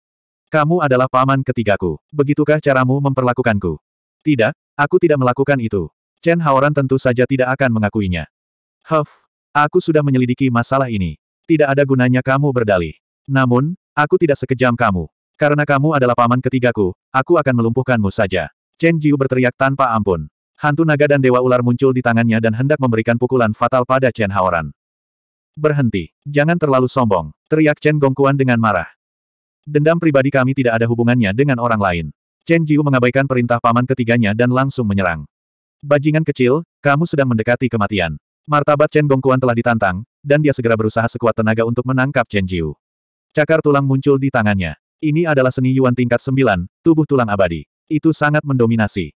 Kamu adalah paman ketigaku. Begitukah caramu memperlakukanku? Tidak, aku tidak melakukan itu. Chen Haoran tentu saja tidak akan mengakuinya. Huff, aku sudah menyelidiki masalah ini. Tidak ada gunanya kamu berdalih. Namun, aku tidak sekejam kamu. Karena kamu adalah paman ketigaku, aku akan melumpuhkanmu saja. Chen Jiu berteriak tanpa ampun. Hantu naga dan dewa ular muncul di tangannya dan hendak memberikan pukulan fatal pada Chen Haoran. Berhenti. Jangan terlalu sombong. Teriak Chen Gongkuan dengan marah. Dendam pribadi kami tidak ada hubungannya dengan orang lain. Chen Jiu mengabaikan perintah paman ketiganya dan langsung menyerang. Bajingan kecil, kamu sedang mendekati kematian. Martabat Chen Gongkuan telah ditantang, dan dia segera berusaha sekuat tenaga untuk menangkap Chen Jiu. Cakar tulang muncul di tangannya. Ini adalah seni Yuan tingkat sembilan, tubuh tulang abadi. Itu sangat mendominasi.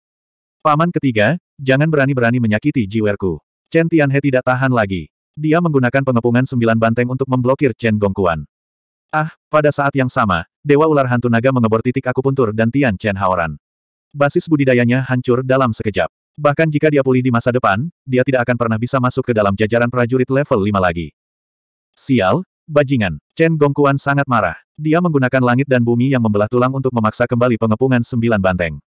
Paman ketiga, jangan berani-berani menyakiti jiwerku. Chen Tianhe tidak tahan lagi. Dia menggunakan pengepungan sembilan banteng untuk memblokir Chen Gongkuan. Ah, pada saat yang sama, Dewa Ular Hantu Naga mengebor titik akupuntur dan Tian Chen Haoran. Basis budidayanya hancur dalam sekejap. Bahkan jika dia pulih di masa depan, dia tidak akan pernah bisa masuk ke dalam jajaran prajurit level 5 lagi. Sial, bajingan. Chen Gongkuan sangat marah. Dia menggunakan langit dan bumi yang membelah tulang untuk memaksa kembali pengepungan sembilan banteng.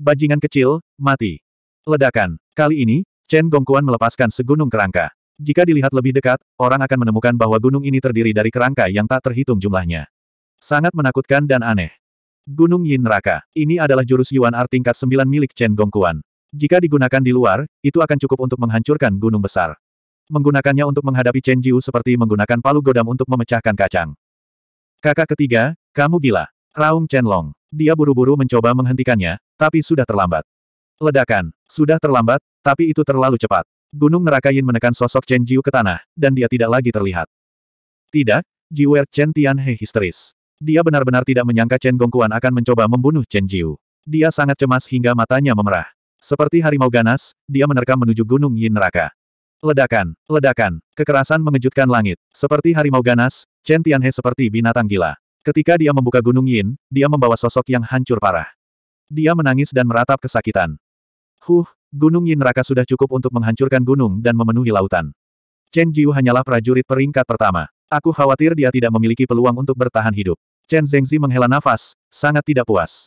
Bajingan kecil, mati. Ledakan. Kali ini, Chen Gongkuan melepaskan segunung kerangka. Jika dilihat lebih dekat, orang akan menemukan bahwa gunung ini terdiri dari kerangka yang tak terhitung jumlahnya. Sangat menakutkan dan aneh. Gunung Yin Neraka. Ini adalah jurus Yuan Art tingkat 9 milik Chen Gongkuan. Jika digunakan di luar, itu akan cukup untuk menghancurkan gunung besar. Menggunakannya untuk menghadapi Chen Jiu seperti menggunakan palu godam untuk memecahkan kacang. Kakak ketiga, kamu gila. Raung Chen Long. Dia buru-buru mencoba menghentikannya, tapi sudah terlambat. Ledakan. Sudah terlambat, tapi itu terlalu cepat. Gunung Neraka Yin menekan sosok Chen Jiu ke tanah, dan dia tidak lagi terlihat. Tidak, Jiwer Chen Tianhe histeris. Dia benar-benar tidak menyangka Chen Gongkuan akan mencoba membunuh Chen Jiu. Dia sangat cemas hingga matanya memerah. Seperti harimau ganas, dia menerkam menuju Gunung Yin Neraka. Ledakan, ledakan, kekerasan mengejutkan langit. Seperti harimau ganas, Chen Tianhe seperti binatang gila. Ketika dia membuka Gunung Yin, dia membawa sosok yang hancur parah. Dia menangis dan meratap kesakitan. Huh, Gunung Yin Neraka sudah cukup untuk menghancurkan gunung dan memenuhi lautan. Chen Jiu hanyalah prajurit peringkat pertama. Aku khawatir dia tidak memiliki peluang untuk bertahan hidup. Chen Zengzi menghela nafas, sangat tidak puas.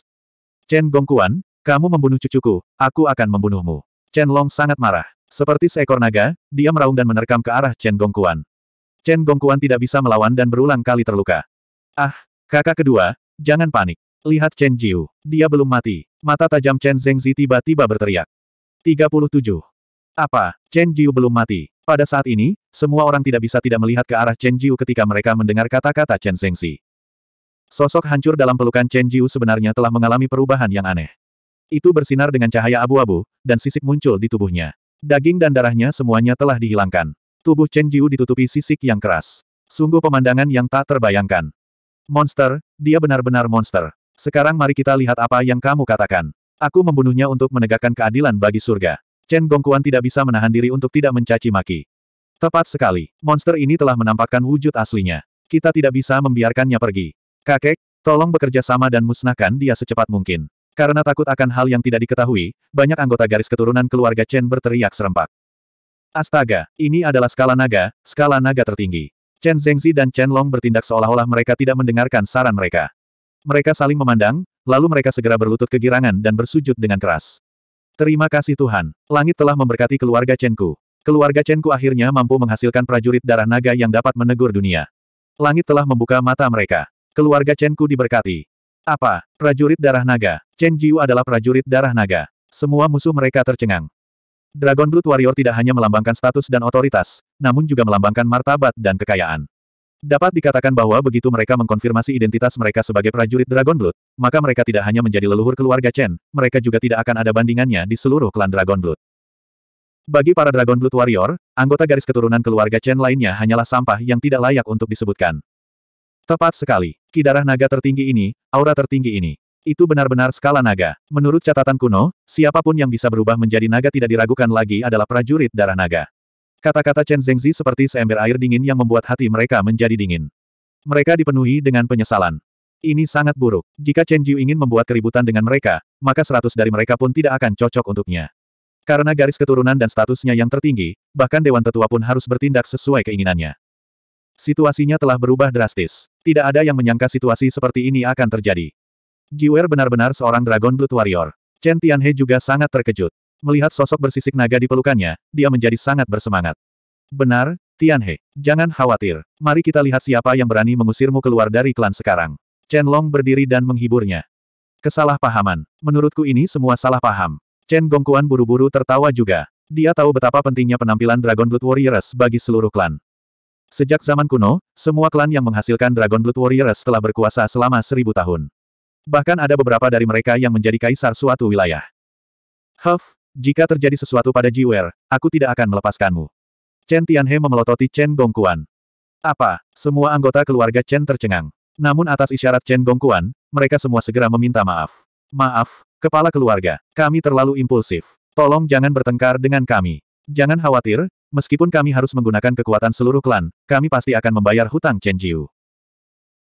Chen Gongkuan, kamu membunuh cucuku, aku akan membunuhmu. Chen Long sangat marah. Seperti seekor naga, dia meraung dan menerkam ke arah Chen Gongkuan. Chen Gongkuan tidak bisa melawan dan berulang kali terluka. Ah, kakak kedua, jangan panik. Lihat Chen Jiu. Dia belum mati. Mata tajam Chen Zengzi tiba-tiba berteriak. 37. Apa, Chen Jiu belum mati? Pada saat ini, semua orang tidak bisa tidak melihat ke arah Chen Jiu ketika mereka mendengar kata-kata Chen Zengzi. Sosok hancur dalam pelukan Chen Jiu sebenarnya telah mengalami perubahan yang aneh. Itu bersinar dengan cahaya abu-abu, dan sisik muncul di tubuhnya. Daging dan darahnya semuanya telah dihilangkan. Tubuh Chen Jiu ditutupi sisik yang keras. Sungguh pemandangan yang tak terbayangkan. Monster, dia benar-benar monster. Sekarang mari kita lihat apa yang kamu katakan. Aku membunuhnya untuk menegakkan keadilan bagi surga. Chen Gongkuan tidak bisa menahan diri untuk tidak mencaci maki. Tepat sekali, monster ini telah menampakkan wujud aslinya. Kita tidak bisa membiarkannya pergi. Kakek, tolong bekerja sama dan musnahkan dia secepat mungkin. Karena takut akan hal yang tidak diketahui, banyak anggota garis keturunan keluarga Chen berteriak serempak. Astaga, ini adalah skala naga, skala naga tertinggi. Chen Zengzi dan Chen Long bertindak seolah-olah mereka tidak mendengarkan saran mereka. Mereka saling memandang, lalu mereka segera berlutut kegirangan dan bersujud dengan keras. Terima kasih Tuhan, langit telah memberkati keluarga Chenku. Keluarga Chenku akhirnya mampu menghasilkan prajurit darah naga yang dapat menegur dunia. Langit telah membuka mata mereka. Keluarga Chenku diberkati. Apa? Prajurit darah naga. Chen Jiu adalah prajurit darah naga. Semua musuh mereka tercengang. Dragon Blood Warrior tidak hanya melambangkan status dan otoritas, namun juga melambangkan martabat dan kekayaan. Dapat dikatakan bahwa begitu mereka mengkonfirmasi identitas mereka sebagai prajurit Dragon Blood, maka mereka tidak hanya menjadi leluhur keluarga Chen, mereka juga tidak akan ada bandingannya di seluruh klan Dragon Blood. Bagi para Dragon Blood Warrior, anggota garis keturunan keluarga Chen lainnya hanyalah sampah yang tidak layak untuk disebutkan. Tepat sekali. Ki darah naga tertinggi ini, aura tertinggi ini. Itu benar-benar skala naga. Menurut catatan kuno, siapa pun yang bisa berubah menjadi naga tidak diragukan lagi adalah prajurit darah naga. Kata-kata Chen Zengzi seperti seember air dingin yang membuat hati mereka menjadi dingin. Mereka dipenuhi dengan penyesalan. Ini sangat buruk. Jika Chen Jiu ingin membuat keributan dengan mereka, maka seratus dari mereka pun tidak akan cocok untuknya. Karena garis keturunan dan statusnya yang tertinggi, bahkan Dewan Tetua pun harus bertindak sesuai keinginannya. Situasinya telah berubah drastis. Tidak ada yang menyangka situasi seperti ini akan terjadi. Jiwer benar-benar seorang Dragon Blood Warrior. Chen Tianhe juga sangat terkejut. Melihat sosok bersisik naga di pelukannya, dia menjadi sangat bersemangat. Benar, Tianhe. Jangan khawatir. Mari kita lihat siapa yang berani mengusirmu keluar dari klan sekarang. Chen Long berdiri dan menghiburnya. Kesalahpahaman. Menurutku ini semua salah paham. Chen Gongkuan buru-buru tertawa juga. Dia tahu betapa pentingnya penampilan Dragon Blood Warriors bagi seluruh klan. Sejak zaman kuno, semua klan yang menghasilkan Dragon Blood Warriors telah berkuasa selama seribu tahun. Bahkan ada beberapa dari mereka yang menjadi kaisar suatu wilayah. Huff, jika terjadi sesuatu pada Jiwer, aku tidak akan melepaskanmu. Chen Tianhe memelototi Chen Gongkuan. Apa, semua anggota keluarga Chen tercengang. Namun atas isyarat Chen Gongkuan, mereka semua segera meminta maaf. Maaf, kepala keluarga, kami terlalu impulsif. Tolong jangan bertengkar dengan kami. Jangan khawatir, Meskipun kami harus menggunakan kekuatan seluruh klan, kami pasti akan membayar hutang Chen Jiu.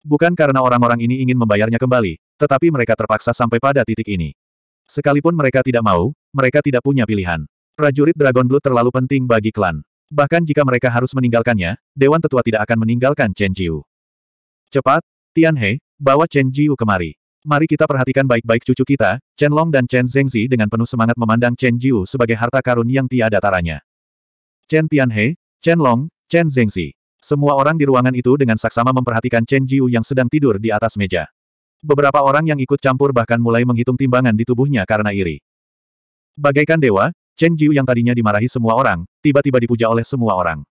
Bukan karena orang-orang ini ingin membayarnya kembali, tetapi mereka terpaksa sampai pada titik ini. Sekalipun mereka tidak mau, mereka tidak punya pilihan. Prajurit Dragon Blood terlalu penting bagi klan. Bahkan jika mereka harus meninggalkannya, Dewan Tetua tidak akan meninggalkan Chen Jiu. Cepat, Tian He, bawa Chen Jiu kemari. Mari kita perhatikan baik-baik cucu kita, Chen Long dan Chen Zengzi dengan penuh semangat memandang Chen Jiu sebagai harta karun yang tiada taranya. Chen Tianhe, Chen Long, Chen Zengzi. Semua orang di ruangan itu dengan saksama memperhatikan Chen Jiu yang sedang tidur di atas meja. Beberapa orang yang ikut campur bahkan mulai menghitung timbangan di tubuhnya karena iri. Bagaikan dewa, Chen Jiu yang tadinya dimarahi semua orang, tiba-tiba dipuja oleh semua orang.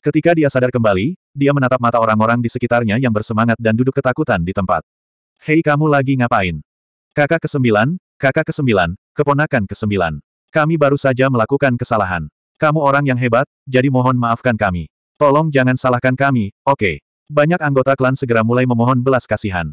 Ketika dia sadar kembali, dia menatap mata orang-orang di sekitarnya yang bersemangat dan duduk ketakutan di tempat. Hei kamu lagi ngapain? Kakak kesembilan, kakak kesembilan, keponakan kesembilan. Kami baru saja melakukan kesalahan. Kamu orang yang hebat, jadi mohon maafkan kami. Tolong jangan salahkan kami, oke. Okay. Banyak anggota klan segera mulai memohon belas kasihan.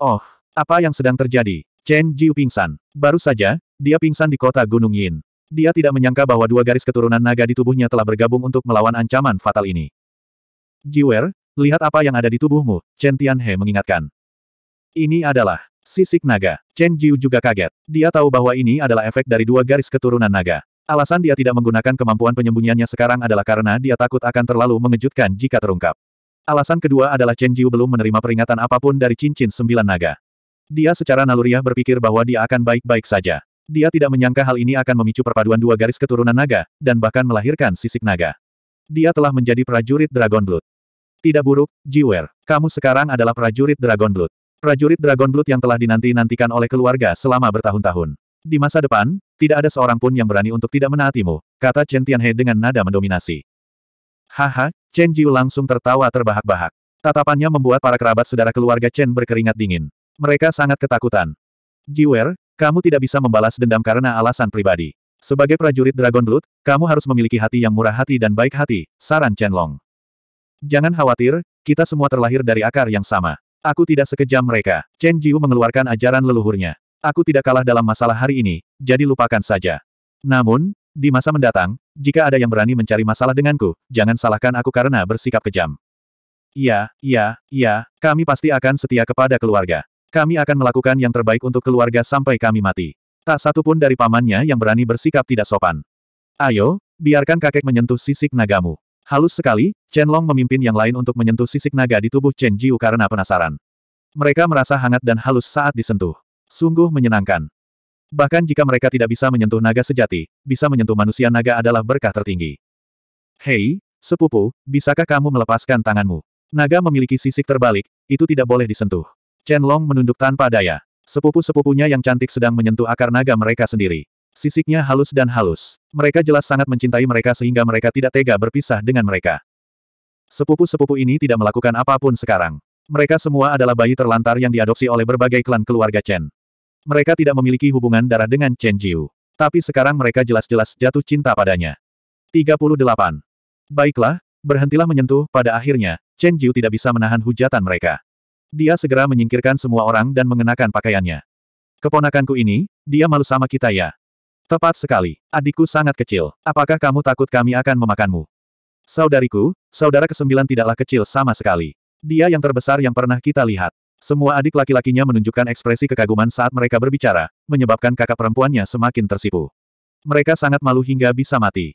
Oh, apa yang sedang terjadi? Chen Jiu pingsan. Baru saja, dia pingsan di kota Gunung Yin. Dia tidak menyangka bahwa dua garis keturunan naga di tubuhnya telah bergabung untuk melawan ancaman fatal ini. Jiwer, lihat apa yang ada di tubuhmu, Chen Tianhe mengingatkan. Ini adalah sisik naga. Chen Jiu juga kaget. Dia tahu bahwa ini adalah efek dari dua garis keturunan naga. Alasan dia tidak menggunakan kemampuan penyembunyiannya sekarang adalah karena dia takut akan terlalu mengejutkan jika terungkap. Alasan kedua adalah Chen Jiu belum menerima peringatan apa pun dari cincin sembilan naga. Dia secara naluriah berpikir bahwa dia akan baik-baik saja. Dia tidak menyangka hal ini akan memicu perpaduan dua garis keturunan naga, dan bahkan melahirkan sisik naga. Dia telah menjadi prajurit Dragon Blood. Tidak buruk, Jiwer. Kamu sekarang adalah prajurit Dragon Blood. Prajurit Dragon Blood yang telah dinanti-nantikan oleh keluarga selama bertahun-tahun. Di masa depan, tidak ada seorang pun yang berani untuk tidak menaatimu, kata Chen Tianhe dengan nada mendominasi. Haha, Chen Jiu langsung tertawa terbahak-bahak. Tatapannya membuat para kerabat saudara keluarga Chen berkeringat dingin. Mereka sangat ketakutan. Jiwer, kamu tidak bisa membalas dendam karena alasan pribadi. Sebagai prajurit Dragon Blood, kamu harus memiliki hati yang murah hati dan baik hati, saran Chen Long. Jangan khawatir, kita semua terlahir dari akar yang sama. Aku tidak sekejam mereka. Chen Jiu mengeluarkan ajaran leluhurnya. Aku tidak kalah dalam masalah hari ini, jadi lupakan saja. Namun, di masa mendatang, jika ada yang berani mencari masalah denganku, jangan salahkan aku karena bersikap kejam. Iya, iya, iya, kami pasti akan setia kepada keluarga. Kami akan melakukan yang terbaik untuk keluarga sampai kami mati. Tak satu pun dari pamannya yang berani bersikap tidak sopan. Ayo, biarkan kakek menyentuh sisik nagamu. Halus sekali, Chen Long memimpin yang lain untuk menyentuh sisik naga di tubuh Chen Jiu karena penasaran. Mereka merasa hangat dan halus saat disentuh. Sungguh menyenangkan. Bahkan jika mereka tidak bisa menyentuh naga sejati, bisa menyentuh manusia naga adalah berkah tertinggi. Hei, sepupu, bisakah kamu melepaskan tanganmu? Naga memiliki sisik terbalik, itu tidak boleh disentuh. Chen Long menunduk tanpa daya. Sepupu-sepupunya yang cantik sedang menyentuh akar naga mereka sendiri. Sisiknya halus dan halus. Mereka jelas sangat mencintai mereka sehingga mereka tidak tega berpisah dengan mereka. Sepupu-sepupu ini tidak melakukan apa pun sekarang. Mereka semua adalah bayi terlantar yang diadopsi oleh berbagai klan keluarga Chen. Mereka tidak memiliki hubungan darah dengan Chen Jiu. Tapi sekarang mereka jelas-jelas jatuh cinta padanya. 38. Baiklah, berhentilah menyentuh, pada akhirnya, Chen Jiu tidak bisa menahan hujatan mereka. Dia segera menyingkirkan semua orang dan mengenakan pakaiannya. Keponakanku ini, dia malu sama kita ya. Tepat sekali, adikku sangat kecil, apakah kamu takut kami akan memakanmu? Saudariku, saudara kesembilan tidaklah kecil sama sekali. Dia yang terbesar yang pernah kita lihat. Semua adik laki-lakinya menunjukkan ekspresi kekaguman saat mereka berbicara, menyebabkan kakak perempuannya semakin tersipu. Mereka sangat malu hingga bisa mati.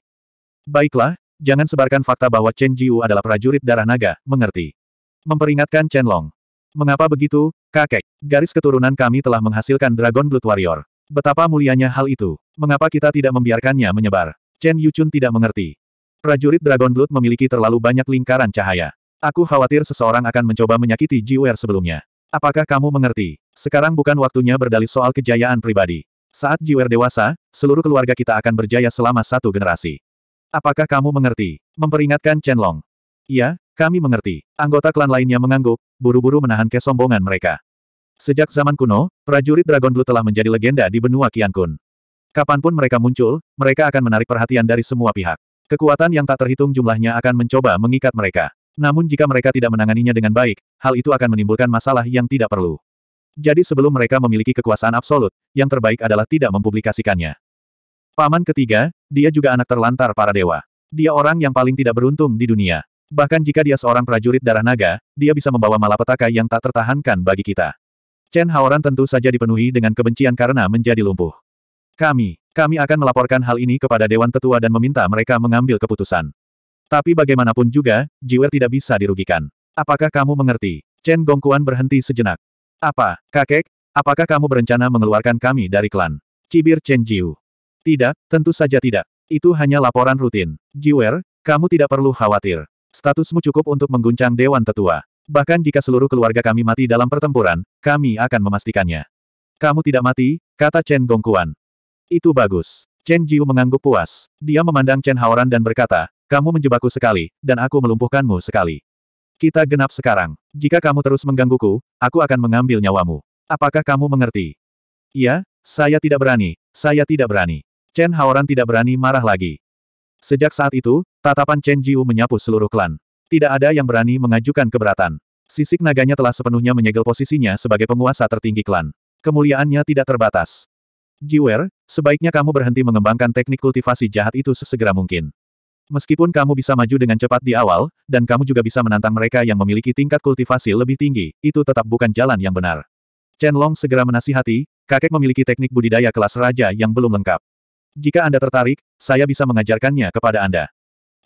Baiklah, jangan sebarkan fakta bahwa Chen Jiu adalah prajurit darah naga, mengerti? Memperingatkan Chen Long. Mengapa begitu, kakek? Garis keturunan kami telah menghasilkan Dragon Blood Warrior. Betapa mulianya hal itu. Mengapa kita tidak membiarkannya menyebar? Chen Yuchun tidak mengerti. Prajurit Dragon Blood memiliki terlalu banyak lingkaran cahaya. Aku khawatir seseorang akan mencoba menyakiti Jiwer sebelumnya. Apakah kamu mengerti? Sekarang bukan waktunya berdalih soal kejayaan pribadi. Saat Jiwer dewasa, seluruh keluarga kita akan berjaya selama satu generasi. Apakah kamu mengerti? Memperingatkan Chen Long. Iya, kami mengerti. Anggota klan lainnya mengangguk, buru-buru menahan kesombongan mereka. Sejak zaman kuno, prajurit Dragon Blue telah menjadi legenda di benua Qiankun. Kapan pun mereka muncul, mereka akan menarik perhatian dari semua pihak. Kekuatan yang tak terhitung jumlahnya akan mencoba mengikat mereka. Namun jika mereka tidak menanganinya dengan baik, hal itu akan menimbulkan masalah yang tidak perlu. Jadi sebelum mereka memiliki kekuasaan absolut, yang terbaik adalah tidak mempublikasikannya. Paman ketiga, dia juga anak terlantar para dewa. Dia orang yang paling tidak beruntung di dunia. Bahkan jika dia seorang prajurit darah naga, dia bisa membawa malapetaka yang tak tertahankan bagi kita. Chen Haoran tentu saja dipenuhi dengan kebencian karena menjadi lumpuh. Kami, kami akan melaporkan hal ini kepada Dewan Tetua dan meminta mereka mengambil keputusan. Tapi bagaimanapun juga, Jiwer tidak bisa dirugikan. Apakah kamu mengerti? Chen Gongkuan berhenti sejenak. Apa, kakek? Apakah kamu berencana mengeluarkan kami dari klan? Cibir Chen Jiu. Tidak, tentu saja tidak. Itu hanya laporan rutin. Jiwer, kamu tidak perlu khawatir. Statusmu cukup untuk mengguncang Dewan Tetua. Bahkan jika seluruh keluarga kami mati dalam pertempuran, kami akan memastikannya. Kamu tidak mati, kata Chen Gongkuan. Itu bagus. Chen Jiu mengangguk puas. Dia memandang Chen Haoran dan berkata, kamu menjebakku sekali, dan aku melumpuhkanmu sekali. Kita genap sekarang. Jika kamu terus menggangguku, aku akan mengambil nyawamu. Apakah kamu mengerti? Iya, saya tidak berani. Saya tidak berani. Chen Haoran tidak berani marah lagi. Sejak saat itu, tatapan Chen Jiu menyapu seluruh klan. Tidak ada yang berani mengajukan keberatan. Sisik naganya telah sepenuhnya menyegel posisinya sebagai penguasa tertinggi klan. Kemuliaannya tidak terbatas. Jiwer, sebaiknya kamu berhenti mengembangkan teknik kultivasi jahat itu sesegera mungkin. Meskipun kamu bisa maju dengan cepat di awal, dan kamu juga bisa menantang mereka yang memiliki tingkat kultivasi lebih tinggi, itu tetap bukan jalan yang benar. Chen Long segera menasihati, kakek memiliki teknik budidaya kelas raja yang belum lengkap. Jika Anda tertarik, saya bisa mengajarkannya kepada Anda.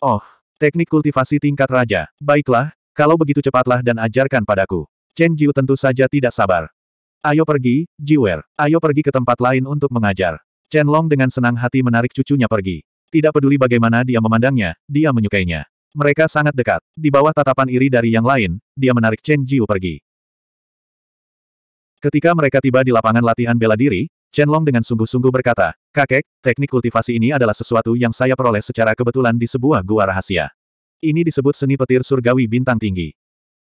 Oh, teknik kultivasi tingkat raja. Baiklah, kalau begitu cepatlah dan ajarkan padaku. Chen Jiu tentu saja tidak sabar. Ayo pergi, Jiwer. Ayo pergi ke tempat lain untuk mengajar. Chen Long dengan senang hati menarik cucunya pergi. Tidak peduli bagaimana dia memandangnya, dia menyukainya. Mereka sangat dekat. Di bawah tatapan iri dari yang lain, dia menarik Chen Jiu pergi. Ketika mereka tiba di lapangan latihan bela diri, Chen Long dengan sungguh-sungguh berkata, Kakek, teknik kultivasi ini adalah sesuatu yang saya peroleh secara kebetulan di sebuah gua rahasia. Ini disebut seni petir surgawi bintang tinggi.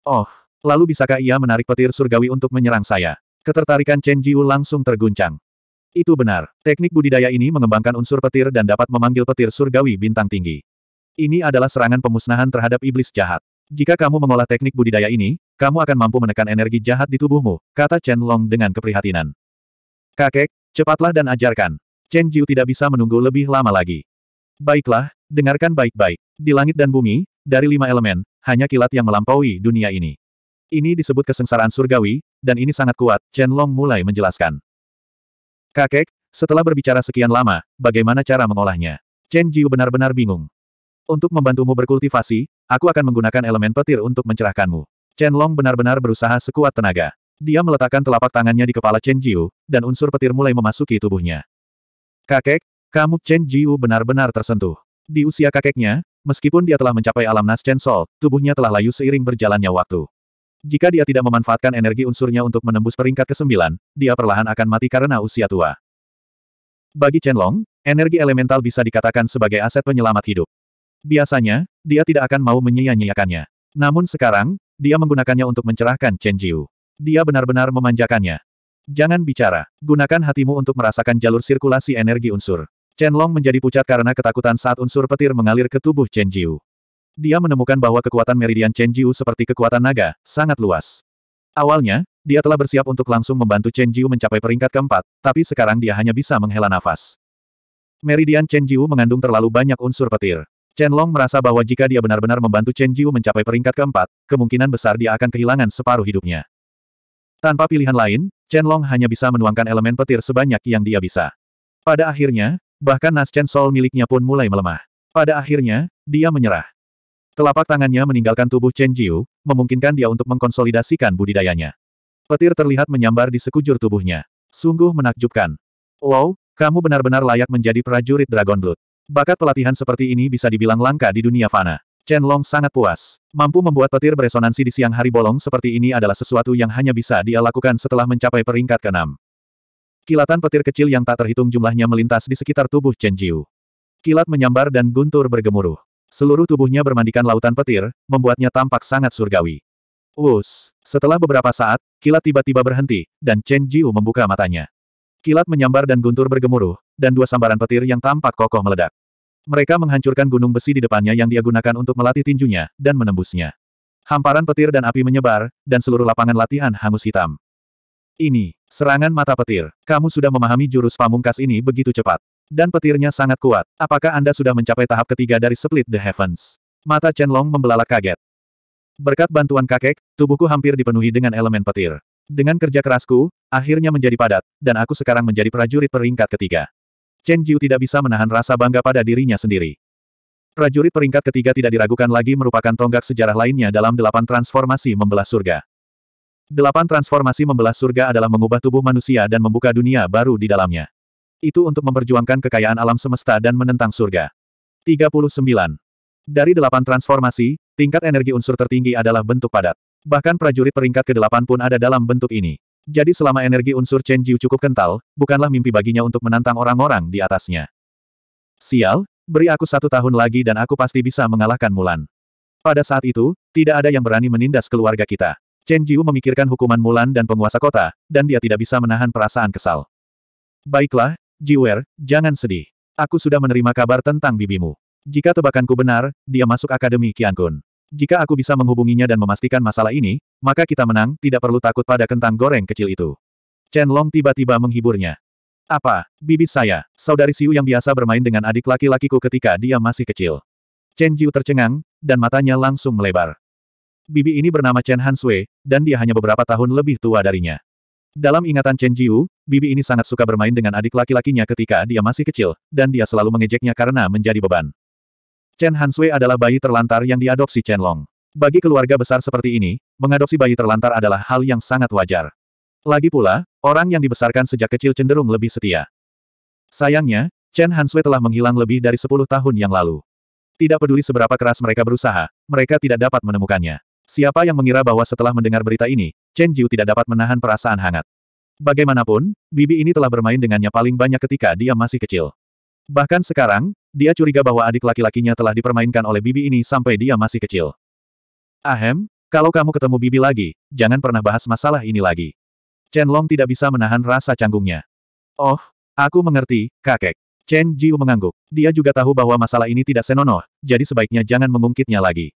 Oh, lalu bisakah ia menarik petir surgawi untuk menyerang saya? Ketertarikan Chen Jiu langsung terguncang. Itu benar, teknik budidaya ini mengembangkan unsur petir dan dapat memanggil petir surgawi bintang tinggi. Ini adalah serangan pemusnahan terhadap iblis jahat. Jika kamu mengolah teknik budidaya ini, kamu akan mampu menekan energi jahat di tubuhmu, kata Chen Long dengan keprihatinan. Kakek, cepatlah dan ajarkan. Chen Jiu tidak bisa menunggu lebih lama lagi. Baiklah, dengarkan baik-baik. Di langit dan bumi, dari lima elemen, hanya kilat yang melampaui dunia ini. Ini disebut kesengsaraan surgawi, dan ini sangat kuat, Chen Long mulai menjelaskan. Kakek, setelah berbicara sekian lama, bagaimana cara mengolahnya? Chen Jiu benar-benar bingung. Untuk membantumu berkultivasi, aku akan menggunakan elemen petir untuk mencerahkanmu. Chen Long benar-benar berusaha sekuat tenaga. Dia meletakkan telapak tangannya di kepala Chen Jiu, dan unsur petir mulai memasuki tubuhnya. Kakek, kamu Chen Jiu benar-benar tersentuh. Di usia kakeknya, meskipun dia telah mencapai alam Nas Chen Sol, tubuhnya telah layu seiring berjalannya waktu. Jika dia tidak memanfaatkan energi unsurnya untuk menembus peringkat ke-9, dia perlahan akan mati karena usia tua. Bagi Chen Long, energi elemental bisa dikatakan sebagai aset penyelamat hidup. Biasanya, dia tidak akan mau menyia-nyiakannya. Namun sekarang, dia menggunakannya untuk mencerahkan Chen Jiu. Dia benar-benar memanjakannya. Jangan bicara, gunakan hatimu untuk merasakan jalur sirkulasi energi unsur. Chen Long menjadi pucat karena ketakutan saat unsur petir mengalir ke tubuh Chen Jiu. Dia menemukan bahwa kekuatan meridian Chen Jiu seperti kekuatan naga, sangat luas. Awalnya, dia telah bersiap untuk langsung membantu Chen Jiu mencapai peringkat keempat, tapi sekarang dia hanya bisa menghela nafas. Meridian Chen Jiu mengandung terlalu banyak unsur petir. Chen Long merasa bahwa jika dia benar-benar membantu Chen Jiu mencapai peringkat keempat, kemungkinan besar dia akan kehilangan separuh hidupnya. Tanpa pilihan lain, Chen Long hanya bisa menuangkan elemen petir sebanyak yang dia bisa. Pada akhirnya, bahkan Nas Chen Sol miliknya pun mulai melemah. Pada akhirnya, dia menyerah. Telapak tangannya meninggalkan tubuh Chen Jiu, memungkinkan dia untuk mengkonsolidasikan budidayanya. Petir terlihat menyambar di sekujur tubuhnya. Sungguh menakjubkan. Wow, kamu benar-benar layak menjadi prajurit Dragon Blood. Bakat pelatihan seperti ini bisa dibilang langka di dunia fana. Chen Long sangat puas. Mampu membuat petir beresonansi di siang hari bolong seperti ini adalah sesuatu yang hanya bisa dia lakukan setelah mencapai peringkat ke-6. Kilatan petir kecil yang tak terhitung jumlahnya melintas di sekitar tubuh Chen Jiu. Kilat menyambar dan guntur bergemuruh. Seluruh tubuhnya bermandikan lautan petir, membuatnya tampak sangat surgawi. Us, setelah beberapa saat, kilat tiba-tiba berhenti, dan Chen Jiu membuka matanya. Kilat menyambar dan guntur bergemuruh, dan dua sambaran petir yang tampak kokoh meledak. Mereka menghancurkan gunung besi di depannya yang dia gunakan untuk melatih tinjunya, dan menembusnya. Hamparan petir dan api menyebar, dan seluruh lapangan latihan hangus hitam. Ini, serangan mata petir. Kamu sudah memahami jurus pamungkas ini begitu cepat. Dan petirnya sangat kuat. Apakah Anda sudah mencapai tahap ketiga dari Split the Heavens? Mata Chen Long membelalak kaget. Berkat bantuan kakek, tubuhku hampir dipenuhi dengan elemen petir. Dengan kerja kerasku, akhirnya menjadi padat, dan aku sekarang menjadi prajurit peringkat ketiga. Chen Jiu tidak bisa menahan rasa bangga pada dirinya sendiri. Prajurit peringkat ketiga tidak diragukan lagi merupakan tonggak sejarah lainnya dalam delapan transformasi membelah surga. Delapan transformasi membelah surga adalah mengubah tubuh manusia dan membuka dunia baru di dalamnya. Itu untuk memperjuangkan kekayaan alam semesta dan menentang surga. 39. Dari delapan transformasi, tingkat energi unsur tertinggi adalah bentuk padat. Bahkan prajurit peringkat ke-8 pun ada dalam bentuk ini. Jadi selama energi unsur Chen Jiu cukup kental, bukanlah mimpi baginya untuk menantang orang-orang di atasnya. Sial, beri aku satu tahun lagi dan aku pasti bisa mengalahkan Mulan. Pada saat itu, tidak ada yang berani menindas keluarga kita. Chen Jiu memikirkan hukuman Mulan dan penguasa kota, dan dia tidak bisa menahan perasaan kesal. Baiklah, Jiwer, jangan sedih. Aku sudah menerima kabar tentang bibimu. Jika tebakanku benar, dia masuk Akademi Qiankun. Jika aku bisa menghubunginya dan memastikan masalah ini, maka kita menang, tidak perlu takut pada kentang goreng kecil itu. Chen Long tiba-tiba menghiburnya. Apa, bibi saya, saudari Siu yang biasa bermain dengan adik laki-lakiku ketika dia masih kecil. Chen Jiu tercengang, dan matanya langsung melebar. Bibi ini bernama Chen Hansui, dan dia hanya beberapa tahun lebih tua darinya. Dalam ingatan Chen Jiu, bibi ini sangat suka bermain dengan adik laki-lakinya ketika dia masih kecil, dan dia selalu mengejeknya karena menjadi beban. Chen Hansui adalah bayi terlantar yang diadopsi Chen Long. Bagi keluarga besar seperti ini, mengadopsi bayi terlantar adalah hal yang sangat wajar. Lagi pula, orang yang dibesarkan sejak kecil cenderung lebih setia. Sayangnya, Chen Hansui telah menghilang lebih dari 10 tahun yang lalu. Tidak peduli seberapa keras mereka berusaha, mereka tidak dapat menemukannya. Siapa yang mengira bahwa setelah mendengar berita ini, Chen Jiu tidak dapat menahan perasaan hangat. Bagaimanapun, bibi ini telah bermain dengannya paling banyak ketika dia masih kecil. Bahkan sekarang, dia curiga bahwa adik laki-lakinya telah dipermainkan oleh bibi ini sampai dia masih kecil. Ahem, kalau kamu ketemu bibi lagi, jangan pernah bahas masalah ini lagi. Chen Long tidak bisa menahan rasa canggungnya. Oh, aku mengerti, kakek. Chen Jiu mengangguk. Dia juga tahu bahwa masalah ini tidak senonoh, jadi sebaiknya jangan mengungkitnya lagi.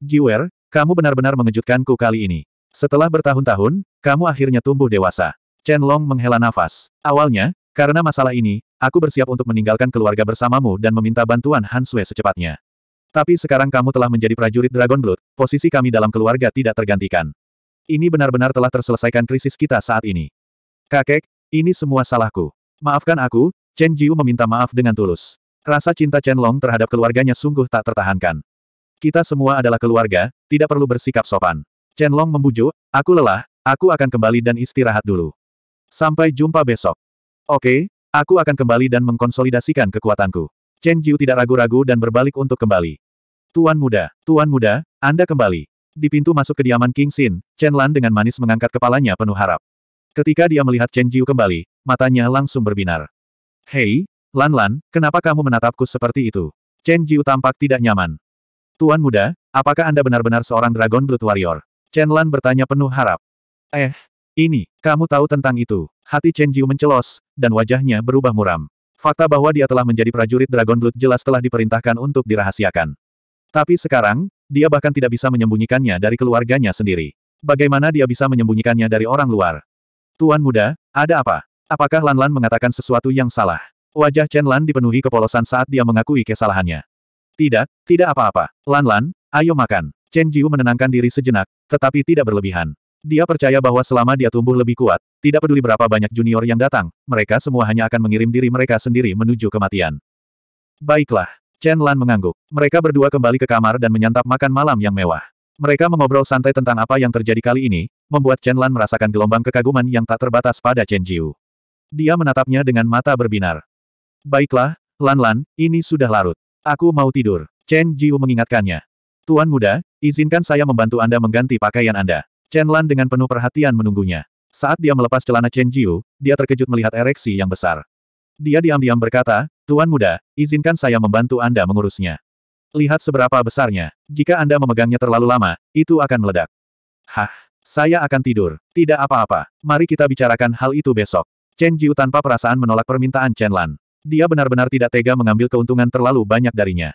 Jiwer, kamu benar-benar mengejutkanku kali ini. Setelah bertahun-tahun, kamu akhirnya tumbuh dewasa. Chen Long menghela nafas. Awalnya, karena masalah ini, aku bersiap untuk meninggalkan keluarga bersamamu dan meminta bantuan Han Sui secepatnya. Tapi sekarang kamu telah menjadi prajurit Dragon Blood, posisi kami dalam keluarga tidak tergantikan. Ini benar-benar telah terselesaikan krisis kita saat ini. Kakek, ini semua salahku. Maafkan aku, Chen Jiu meminta maaf dengan tulus. Rasa cinta Chen Long terhadap keluarganya sungguh tak tertahankan. Kita semua adalah keluarga, tidak perlu bersikap sopan. Chen Long membujuk, aku lelah, aku akan kembali dan istirahat dulu. Sampai jumpa besok. Oke, aku akan kembali dan mengkonsolidasikan kekuatanku. Chen Jiu tidak ragu-ragu dan berbalik untuk kembali. Tuan muda, Tuan muda, Anda kembali. Di pintu masuk kediaman King Xin, Chen Lan dengan manis mengangkat kepalanya penuh harap. Ketika dia melihat Chen Jiu kembali, matanya langsung berbinar. Hei, Lan Lan, kenapa kamu menatapku seperti itu? Chen Jiu tampak tidak nyaman. Tuan muda, apakah Anda benar-benar seorang Dragon Blood Warrior? Chen Lan bertanya penuh harap. Eh, ini, kamu tahu tentang itu. Hati Chen Jiu mencelos, dan wajahnya berubah muram. Fakta bahwa dia telah menjadi prajurit Dragon Blood jelas telah diperintahkan untuk dirahasiakan. Tapi sekarang, dia bahkan tidak bisa menyembunyikannya dari keluarganya sendiri. Bagaimana dia bisa menyembunyikannya dari orang luar? Tuan muda, ada apa? Apakah Lan Lan mengatakan sesuatu yang salah? Wajah Chen Lan dipenuhi kepolosan saat dia mengakui kesalahannya. Tidak, tidak apa-apa. Lan Lan, ayo makan. Chen Jiu menenangkan diri sejenak, tetapi tidak berlebihan. Dia percaya bahwa selama dia tumbuh lebih kuat, tidak peduli berapa banyak junior yang datang, mereka semua hanya akan mengirim diri mereka sendiri menuju kematian. Baiklah. Chen Lan mengangguk. Mereka berdua kembali ke kamar dan menyantap makan malam yang mewah. Mereka mengobrol santai tentang apa yang terjadi kali ini, membuat Chen Lan merasakan gelombang kekaguman yang tak terbatas pada Chen Jiu. Dia menatapnya dengan mata berbinar. Baiklah, Lan Lan, ini sudah larut. Aku mau tidur. Chen Jiu mengingatkannya. Tuan muda, izinkan saya membantu Anda mengganti pakaian Anda. Chen Lan dengan penuh perhatian menunggunya. Saat dia melepas celana Chen Jiu, dia terkejut melihat ereksi yang besar. Dia diam-diam berkata, Tuan muda, izinkan saya membantu Anda mengurusnya. Lihat seberapa besarnya. Jika Anda memegangnya terlalu lama, itu akan meledak. Hah, saya akan tidur. Tidak apa-apa. Mari kita bicarakan hal itu besok. Chen Jiu tanpa perasaan menolak permintaan Chen Lan. Dia benar-benar tidak tega mengambil keuntungan terlalu banyak darinya.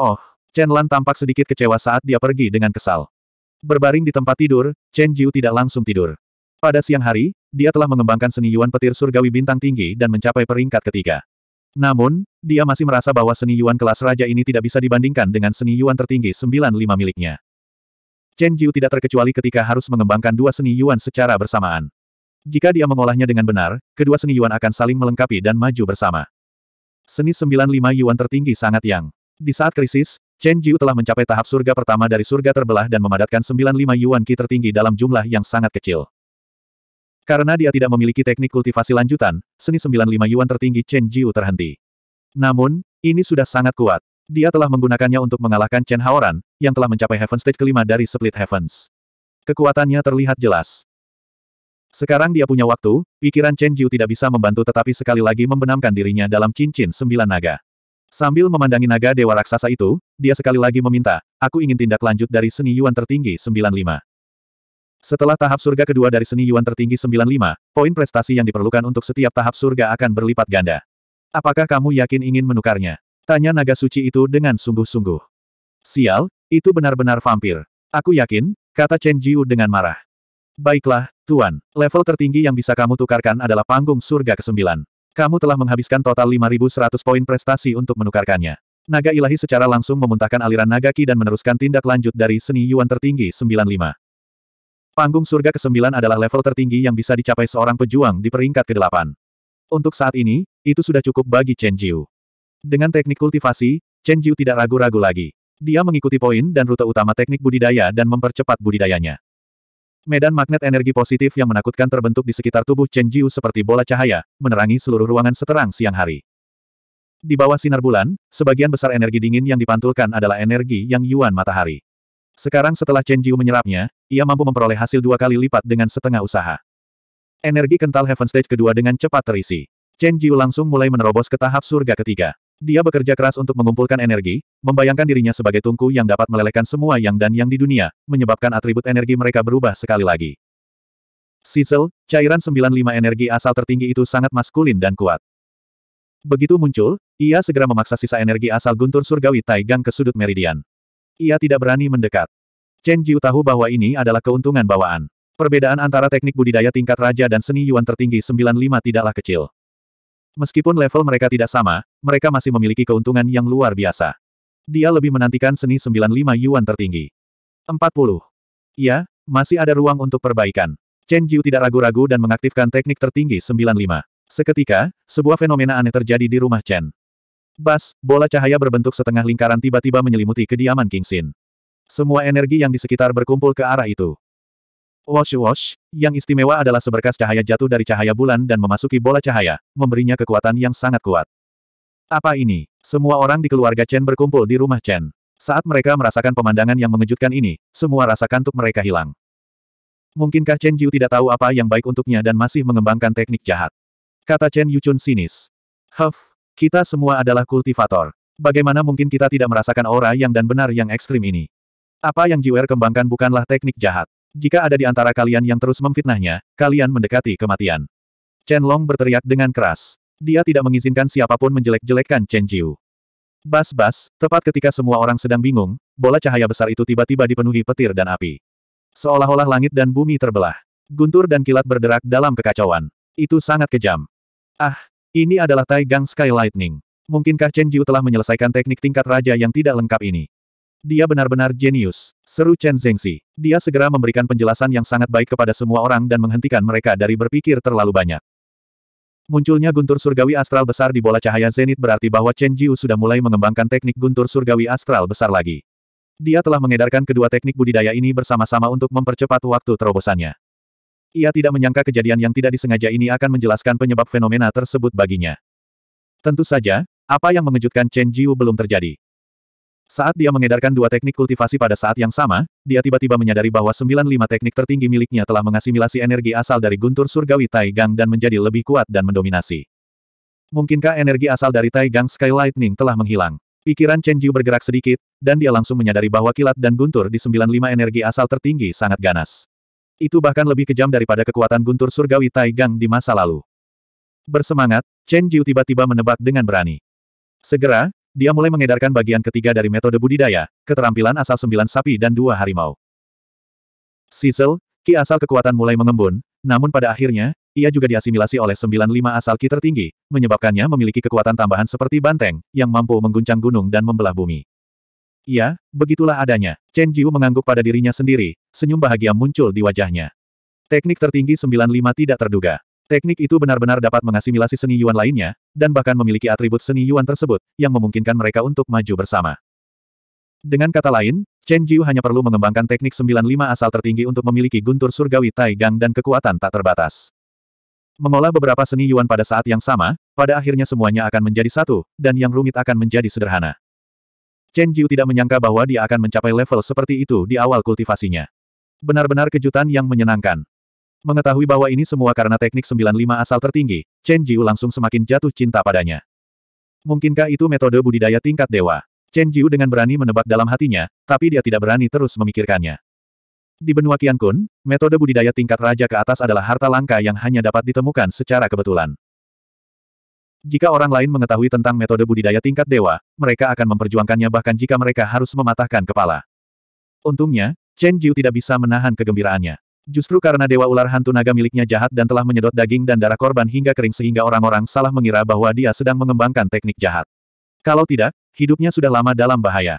Oh, Chen Lan tampak sedikit kecewa saat dia pergi dengan kesal. Berbaring di tempat tidur, Chen Jiu tidak langsung tidur. Pada siang hari, dia telah mengembangkan seni Yuan petir surgawi bintang tinggi dan mencapai peringkat ketiga. Namun, dia masih merasa bahwa seni Yuan kelas raja ini tidak bisa dibandingkan dengan seni Yuan tertinggi 95 miliknya. Chen Jiu tidak terkecuali ketika harus mengembangkan dua seni Yuan secara bersamaan. Jika dia mengolahnya dengan benar, kedua seni Yuan akan saling melengkapi dan maju bersama. Seni 95 Yuan tertinggi sangat yang. Di saat krisis, Chen Jiu telah mencapai tahap surga pertama dari surga terbelah dan memadatkan 95 Yuan Ki tertinggi dalam jumlah yang sangat kecil. Karena dia tidak memiliki teknik kultivasi lanjutan, seni 95 Yuan tertinggi Chen Jiu terhenti. Namun, ini sudah sangat kuat. Dia telah menggunakannya untuk mengalahkan Chen Haoran, yang telah mencapai Heaven Stage kelima dari Split Heavens. Kekuatannya terlihat jelas. Sekarang dia punya waktu, pikiran Chen Jiu tidak bisa membantu tetapi sekali lagi membenamkan dirinya dalam cincin sembilan naga. Sambil memandangi naga dewa raksasa itu, dia sekali lagi meminta, aku ingin tindak lanjut dari seni Yuan tertinggi 95. Setelah tahap surga kedua dari seni Yuan tertinggi 95, poin prestasi yang diperlukan untuk setiap tahap surga akan berlipat ganda. Apakah kamu yakin ingin menukarnya? Tanya naga suci itu dengan sungguh-sungguh. Sial, itu benar-benar vampir. Aku yakin, kata Chen Jiu dengan marah. Baiklah, Tuan. Level tertinggi yang bisa kamu tukarkan adalah panggung surga ke-9. Kamu telah menghabiskan total 5.100 poin prestasi untuk menukarkannya. Naga ilahi secara langsung memuntahkan aliran naga ki dan meneruskan tindak lanjut dari seni Yuan tertinggi 95. Panggung surga ke-9 adalah level tertinggi yang bisa dicapai seorang pejuang di peringkat ke-8. Untuk saat ini, itu sudah cukup bagi Chen Jiu. Dengan teknik kultivasi, Chen Jiu tidak ragu-ragu lagi. Dia mengikuti poin dan rute utama teknik budidaya dan mempercepat budidayanya. Medan magnet energi positif yang menakutkan terbentuk di sekitar tubuh Chen Jiu seperti bola cahaya, menerangi seluruh ruangan seterang siang hari. Di bawah sinar bulan, sebagian besar energi dingin yang dipantulkan adalah energi yang yuan matahari. Sekarang setelah Chen Jiu menyerapnya, ia mampu memperoleh hasil dua kali lipat dengan setengah usaha. Energi kental Heaven Stage kedua dengan cepat terisi. Chen Jiu langsung mulai menerobos ke tahap surga ketiga. Dia bekerja keras untuk mengumpulkan energi, membayangkan dirinya sebagai tungku yang dapat melelehkan semua yang dan yang di dunia, menyebabkan atribut energi mereka berubah sekali lagi. Sizzle, cairan 95 energi asal tertinggi itu sangat maskulin dan kuat. Begitu muncul, ia segera memaksa sisa energi asal guntur surgawi Taigang ke sudut meridian. Ia tidak berani mendekat. Chen Jiu tahu bahwa ini adalah keuntungan bawaan. Perbedaan antara teknik budidaya tingkat raja dan seni yuan tertinggi 95 tidaklah kecil. Meskipun level mereka tidak sama, mereka masih memiliki keuntungan yang luar biasa. Dia lebih menantikan seni 95 yuan tertinggi. 40. Ya, masih ada ruang untuk perbaikan. Chen Jiu tidak ragu-ragu dan mengaktifkan teknik tertinggi 95. Seketika, sebuah fenomena aneh terjadi di rumah Chen. Bas, bola cahaya berbentuk setengah lingkaran tiba-tiba menyelimuti kediaman King Xin. Semua energi yang di sekitar berkumpul ke arah itu. Wash Wash, yang istimewa adalah seberkas cahaya jatuh dari cahaya bulan dan memasuki bola cahaya, memberinya kekuatan yang sangat kuat. Apa ini? Semua orang di keluarga Chen berkumpul di rumah Chen. Saat mereka merasakan pemandangan yang mengejutkan ini, semua rasa kantuk mereka hilang. Mungkinkah Chen Jiu tidak tahu apa yang baik untuknya dan masih mengembangkan teknik jahat? Kata Chen Yuchun sinis. Huff, kita semua adalah kultivator. Bagaimana mungkin kita tidak merasakan aura yang dan benar yang ekstrim ini? Apa yang Jiwer kembangkan bukanlah teknik jahat. Jika ada di antara kalian yang terus memfitnahnya, kalian mendekati kematian. Chen Long berteriak dengan keras. Dia tidak mengizinkan siapa pun menjelek-jelekkan Chen Jiu. Bas-bas, tepat ketika semua orang sedang bingung, bola cahaya besar itu tiba-tiba dipenuhi petir dan api. Seolah-olah langit dan bumi terbelah. Guntur dan kilat berderak dalam kekacauan. Itu sangat kejam. Ah, ini adalah Tai Gang Sky Lightning. Mungkinkah Chen Jiu telah menyelesaikan teknik tingkat raja yang tidak lengkap ini? Dia benar-benar jenius, seru Chen Zengxi. Dia segera memberikan penjelasan yang sangat baik kepada semua orang dan menghentikan mereka dari berpikir terlalu banyak. Munculnya guntur surgawi astral besar di bola cahaya zenit berarti bahwa Chen Jiu sudah mulai mengembangkan teknik guntur surgawi astral besar lagi. Dia telah mengedarkan kedua teknik budidaya ini bersama-sama untuk mempercepat waktu terobosannya. Ia tidak menyangka kejadian yang tidak disengaja ini akan menjelaskan penyebab fenomena tersebut baginya. Tentu saja, apa yang mengejutkan Chen Jiu belum terjadi. Saat dia mengedarkan dua teknik kultivasi pada saat yang sama, dia tiba-tiba menyadari bahwa 95 teknik tertinggi miliknya telah mengasimilasi energi asal dari guntur surgawi Tai Gang dan menjadi lebih kuat dan mendominasi. Mungkinkah energi asal dari Tai Gang Sky Lightning telah menghilang? Pikiran Chen Jiu bergerak sedikit, dan dia langsung menyadari bahwa kilat dan guntur di 95 energi asal tertinggi sangat ganas. Itu bahkan lebih kejam daripada kekuatan guntur surgawi Tai Gang di masa lalu. Bersemangat, Chen Jiu tiba-tiba menebak dengan berani. Segera, dia mulai mengedarkan bagian ketiga dari metode budidaya, keterampilan asal sembilan sapi dan dua harimau. Sizzle, ki asal kekuatan mulai mengembun, namun pada akhirnya, ia juga diasimilasi oleh 95 asal ki tertinggi, menyebabkannya memiliki kekuatan tambahan seperti banteng, yang mampu mengguncang gunung dan membelah bumi. Ya, begitulah adanya. Chen Jiu mengangguk pada dirinya sendiri, senyum bahagia muncul di wajahnya. Teknik tertinggi 95 tidak terduga. Teknik itu benar-benar dapat mengasimilasi seni Yuan lainnya, dan bahkan memiliki atribut seni Yuan tersebut, yang memungkinkan mereka untuk maju bersama. Dengan kata lain, Chen Jiu hanya perlu mengembangkan teknik 95 asal tertinggi untuk memiliki guntur surgawi Tai Gang dan kekuatan tak terbatas. Mengolah beberapa seni Yuan pada saat yang sama, pada akhirnya semuanya akan menjadi satu, dan yang rumit akan menjadi sederhana. Chen Jiu tidak menyangka bahwa dia akan mencapai level seperti itu di awal kultivasinya. Benar-benar kejutan yang menyenangkan. Mengetahui bahwa ini semua karena teknik 95 asal tertinggi, Chen Jiu langsung semakin jatuh cinta padanya. Mungkinkah itu metode budidaya tingkat dewa? Chen Jiu dengan berani menebak dalam hatinya, tapi dia tidak berani terus memikirkannya. Di benua Kun, metode budidaya tingkat raja ke atas adalah harta langka yang hanya dapat ditemukan secara kebetulan. Jika orang lain mengetahui tentang metode budidaya tingkat dewa, mereka akan memperjuangkannya bahkan jika mereka harus mematahkan kepala. Untungnya, Chen Jiu tidak bisa menahan kegembiraannya. Justru karena Dewa Ular Hantu Naga miliknya jahat dan telah menyedot daging dan darah korban hingga kering sehingga orang-orang salah mengira bahwa dia sedang mengembangkan teknik jahat. Kalau tidak, hidupnya sudah lama dalam bahaya.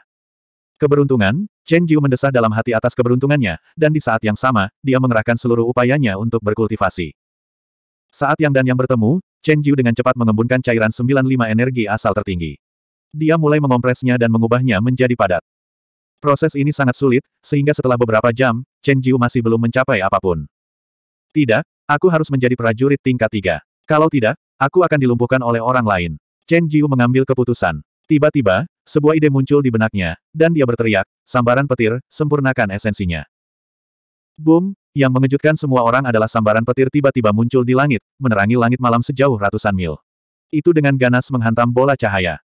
Keberuntungan, Chen Jiu mendesah dalam hati atas keberuntungannya, dan di saat yang sama, dia mengerahkan seluruh upayanya untuk berkultivasi. Saat yang dan yang bertemu, Chen Jiu dengan cepat mengembunkan cairan 95 energi asal tertinggi. Dia mulai mengompresnya dan mengubahnya menjadi padat. Proses ini sangat sulit, sehingga setelah beberapa jam, Chen Jiu masih belum mencapai apa pun. Tidak, aku harus menjadi prajurit tingkat tiga. Kalau tidak, aku akan dilumpuhkan oleh orang lain. Chen Jiu mengambil keputusan. Tiba-tiba, sebuah ide muncul di benaknya, dan dia berteriak, sambaran petir, sempurnakan esensinya. Boom, yang mengejutkan semua orang adalah sambaran petir tiba-tiba muncul di langit, menerangi langit malam sejauh ratusan mil. Itu dengan ganas menghantam bola cahaya.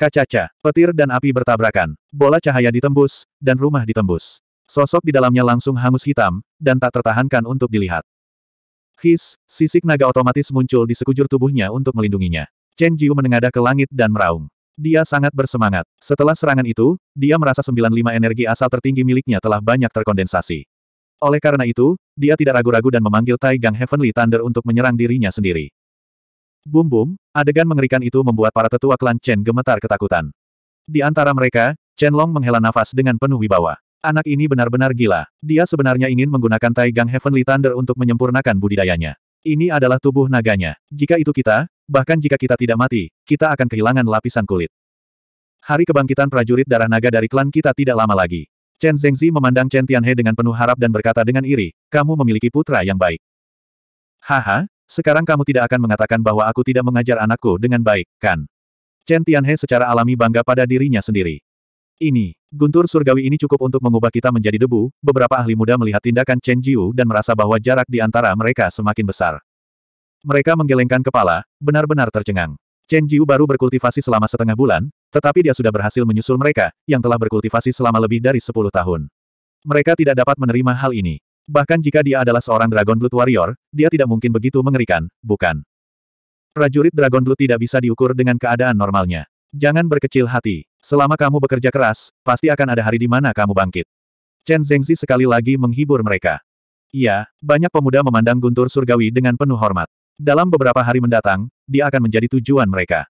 Kacaca, petir dan api bertabrakan. Bola cahaya ditembus, dan rumah ditembus. Sosok di dalamnya langsung hangus hitam, dan tak tertahankan untuk dilihat. His, sisik naga otomatis muncul di sekujur tubuhnya untuk melindunginya. Chen Jiu menengadah ke langit dan meraung. Dia sangat bersemangat. Setelah serangan itu, dia merasa 95 energi asal tertinggi miliknya telah banyak terkondensasi. Oleh karena itu, dia tidak ragu-ragu dan memanggil Tai Gang Heavenly Thunder untuk menyerang dirinya sendiri. Bum bum, adegan mengerikan itu membuat para tetua klan Chen gemetar ketakutan. Di antara mereka, Chen Long menghela nafas dengan penuh wibawa. Anak ini benar-benar gila. Dia sebenarnya ingin menggunakan Tai Gang Heavenly Thunder untuk menyempurnakan budidayanya. Ini adalah tubuh naganya. Jika itu kita, bahkan jika kita tidak mati, kita akan kehilangan lapisan kulit. Hari kebangkitan prajurit darah naga dari klan kita tidak lama lagi. Chen Zengzi memandang Chen Tianhe dengan penuh harap dan berkata dengan iri, kamu memiliki putra yang baik. Haha, sekarang kamu tidak akan mengatakan bahwa aku tidak mengajar anakku dengan baik, kan? Chen Tianhe secara alami bangga pada dirinya sendiri. Ini, guntur surgawi ini cukup untuk mengubah kita menjadi debu, beberapa ahli muda melihat tindakan Chen Jiu dan merasa bahwa jarak di antara mereka semakin besar. Mereka menggelengkan kepala, benar-benar tercengang. Chen Jiu baru berkultivasi selama setengah bulan, tetapi dia sudah berhasil menyusul mereka, yang telah berkultivasi selama lebih dari 10 tahun. Mereka tidak dapat menerima hal ini. Bahkan jika dia adalah seorang Dragon Blood Warrior, dia tidak mungkin begitu mengerikan, bukan? Prajurit Dragon Blood tidak bisa diukur dengan keadaan normalnya. Jangan berkecil hati. Selama kamu bekerja keras, pasti akan ada hari di mana kamu bangkit. Chen Zengzi sekali lagi menghibur mereka. Iya, banyak pemuda memandang Guntur Surgawi dengan penuh hormat. Dalam beberapa hari mendatang, dia akan menjadi tujuan mereka.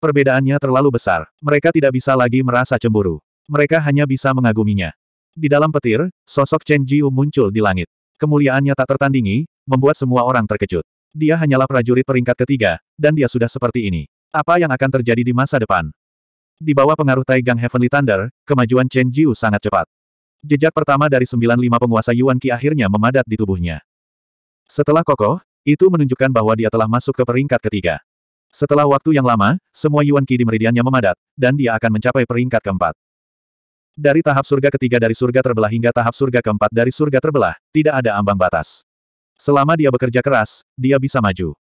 Perbedaannya terlalu besar. Mereka tidak bisa lagi merasa cemburu. Mereka hanya bisa mengaguminya. Di dalam petir, sosok Chen Jiu muncul di langit. Kemuliaannya tak tertandingi, membuat semua orang terkejut. Dia hanyalah prajurit peringkat ketiga, dan dia sudah seperti ini. Apa yang akan terjadi di masa depan? Di bawah pengaruh Taigang Heavenly Thunder, kemajuan Chen Jiu sangat cepat. Jejak pertama dari 95 penguasa Yuan Qi akhirnya memadat di tubuhnya. Setelah kokoh, itu menunjukkan bahwa dia telah masuk ke peringkat ketiga. Setelah waktu yang lama, semua Yuan Qi di meridiannya memadat, dan dia akan mencapai peringkat keempat. Dari tahap surga ketiga dari surga terbelah hingga tahap surga keempat dari surga terbelah, tidak ada ambang batas. Selama dia bekerja keras, dia bisa maju.